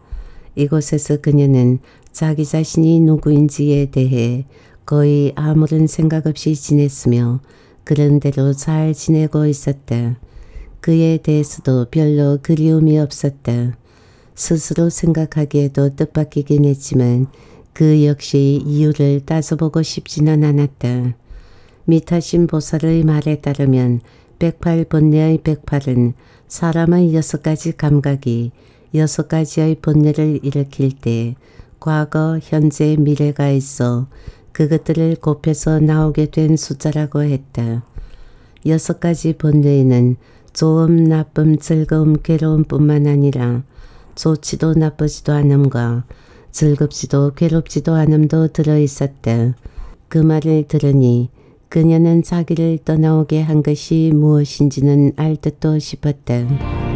이곳에서 그녀는 자기 자신이 누구인지에 대해 거의 아무런 생각 없이 지냈으며 그런 대로 잘 지내고 있었다. 그에 대해서도 별로 그리움이 없었다. 스스로 생각하기에도 뜻밖이긴 했지만 그 역시 이유를 따져보고 싶지는 않았다. 미타신 보살의 말에 따르면 백팔 번뇌의 백팔은 사람의 여섯 가지 감각이 여섯 가지의 번뇌를 일으킬 때 과거, 현재, 미래가 있어 그것들을 곱해서 나오게 된 숫자라고 했다. 여섯 가지 번뇌에는 좋음, 나쁨, 즐거움, 괴로움 뿐만 아니라 좋지도 나쁘지도 않음과 즐겁지도 괴롭지도 않음도 들어있었다. 그 말을 들으니 그녀는 자기를 떠나오게 한 것이 무엇인지는 알 듯도 싶었다.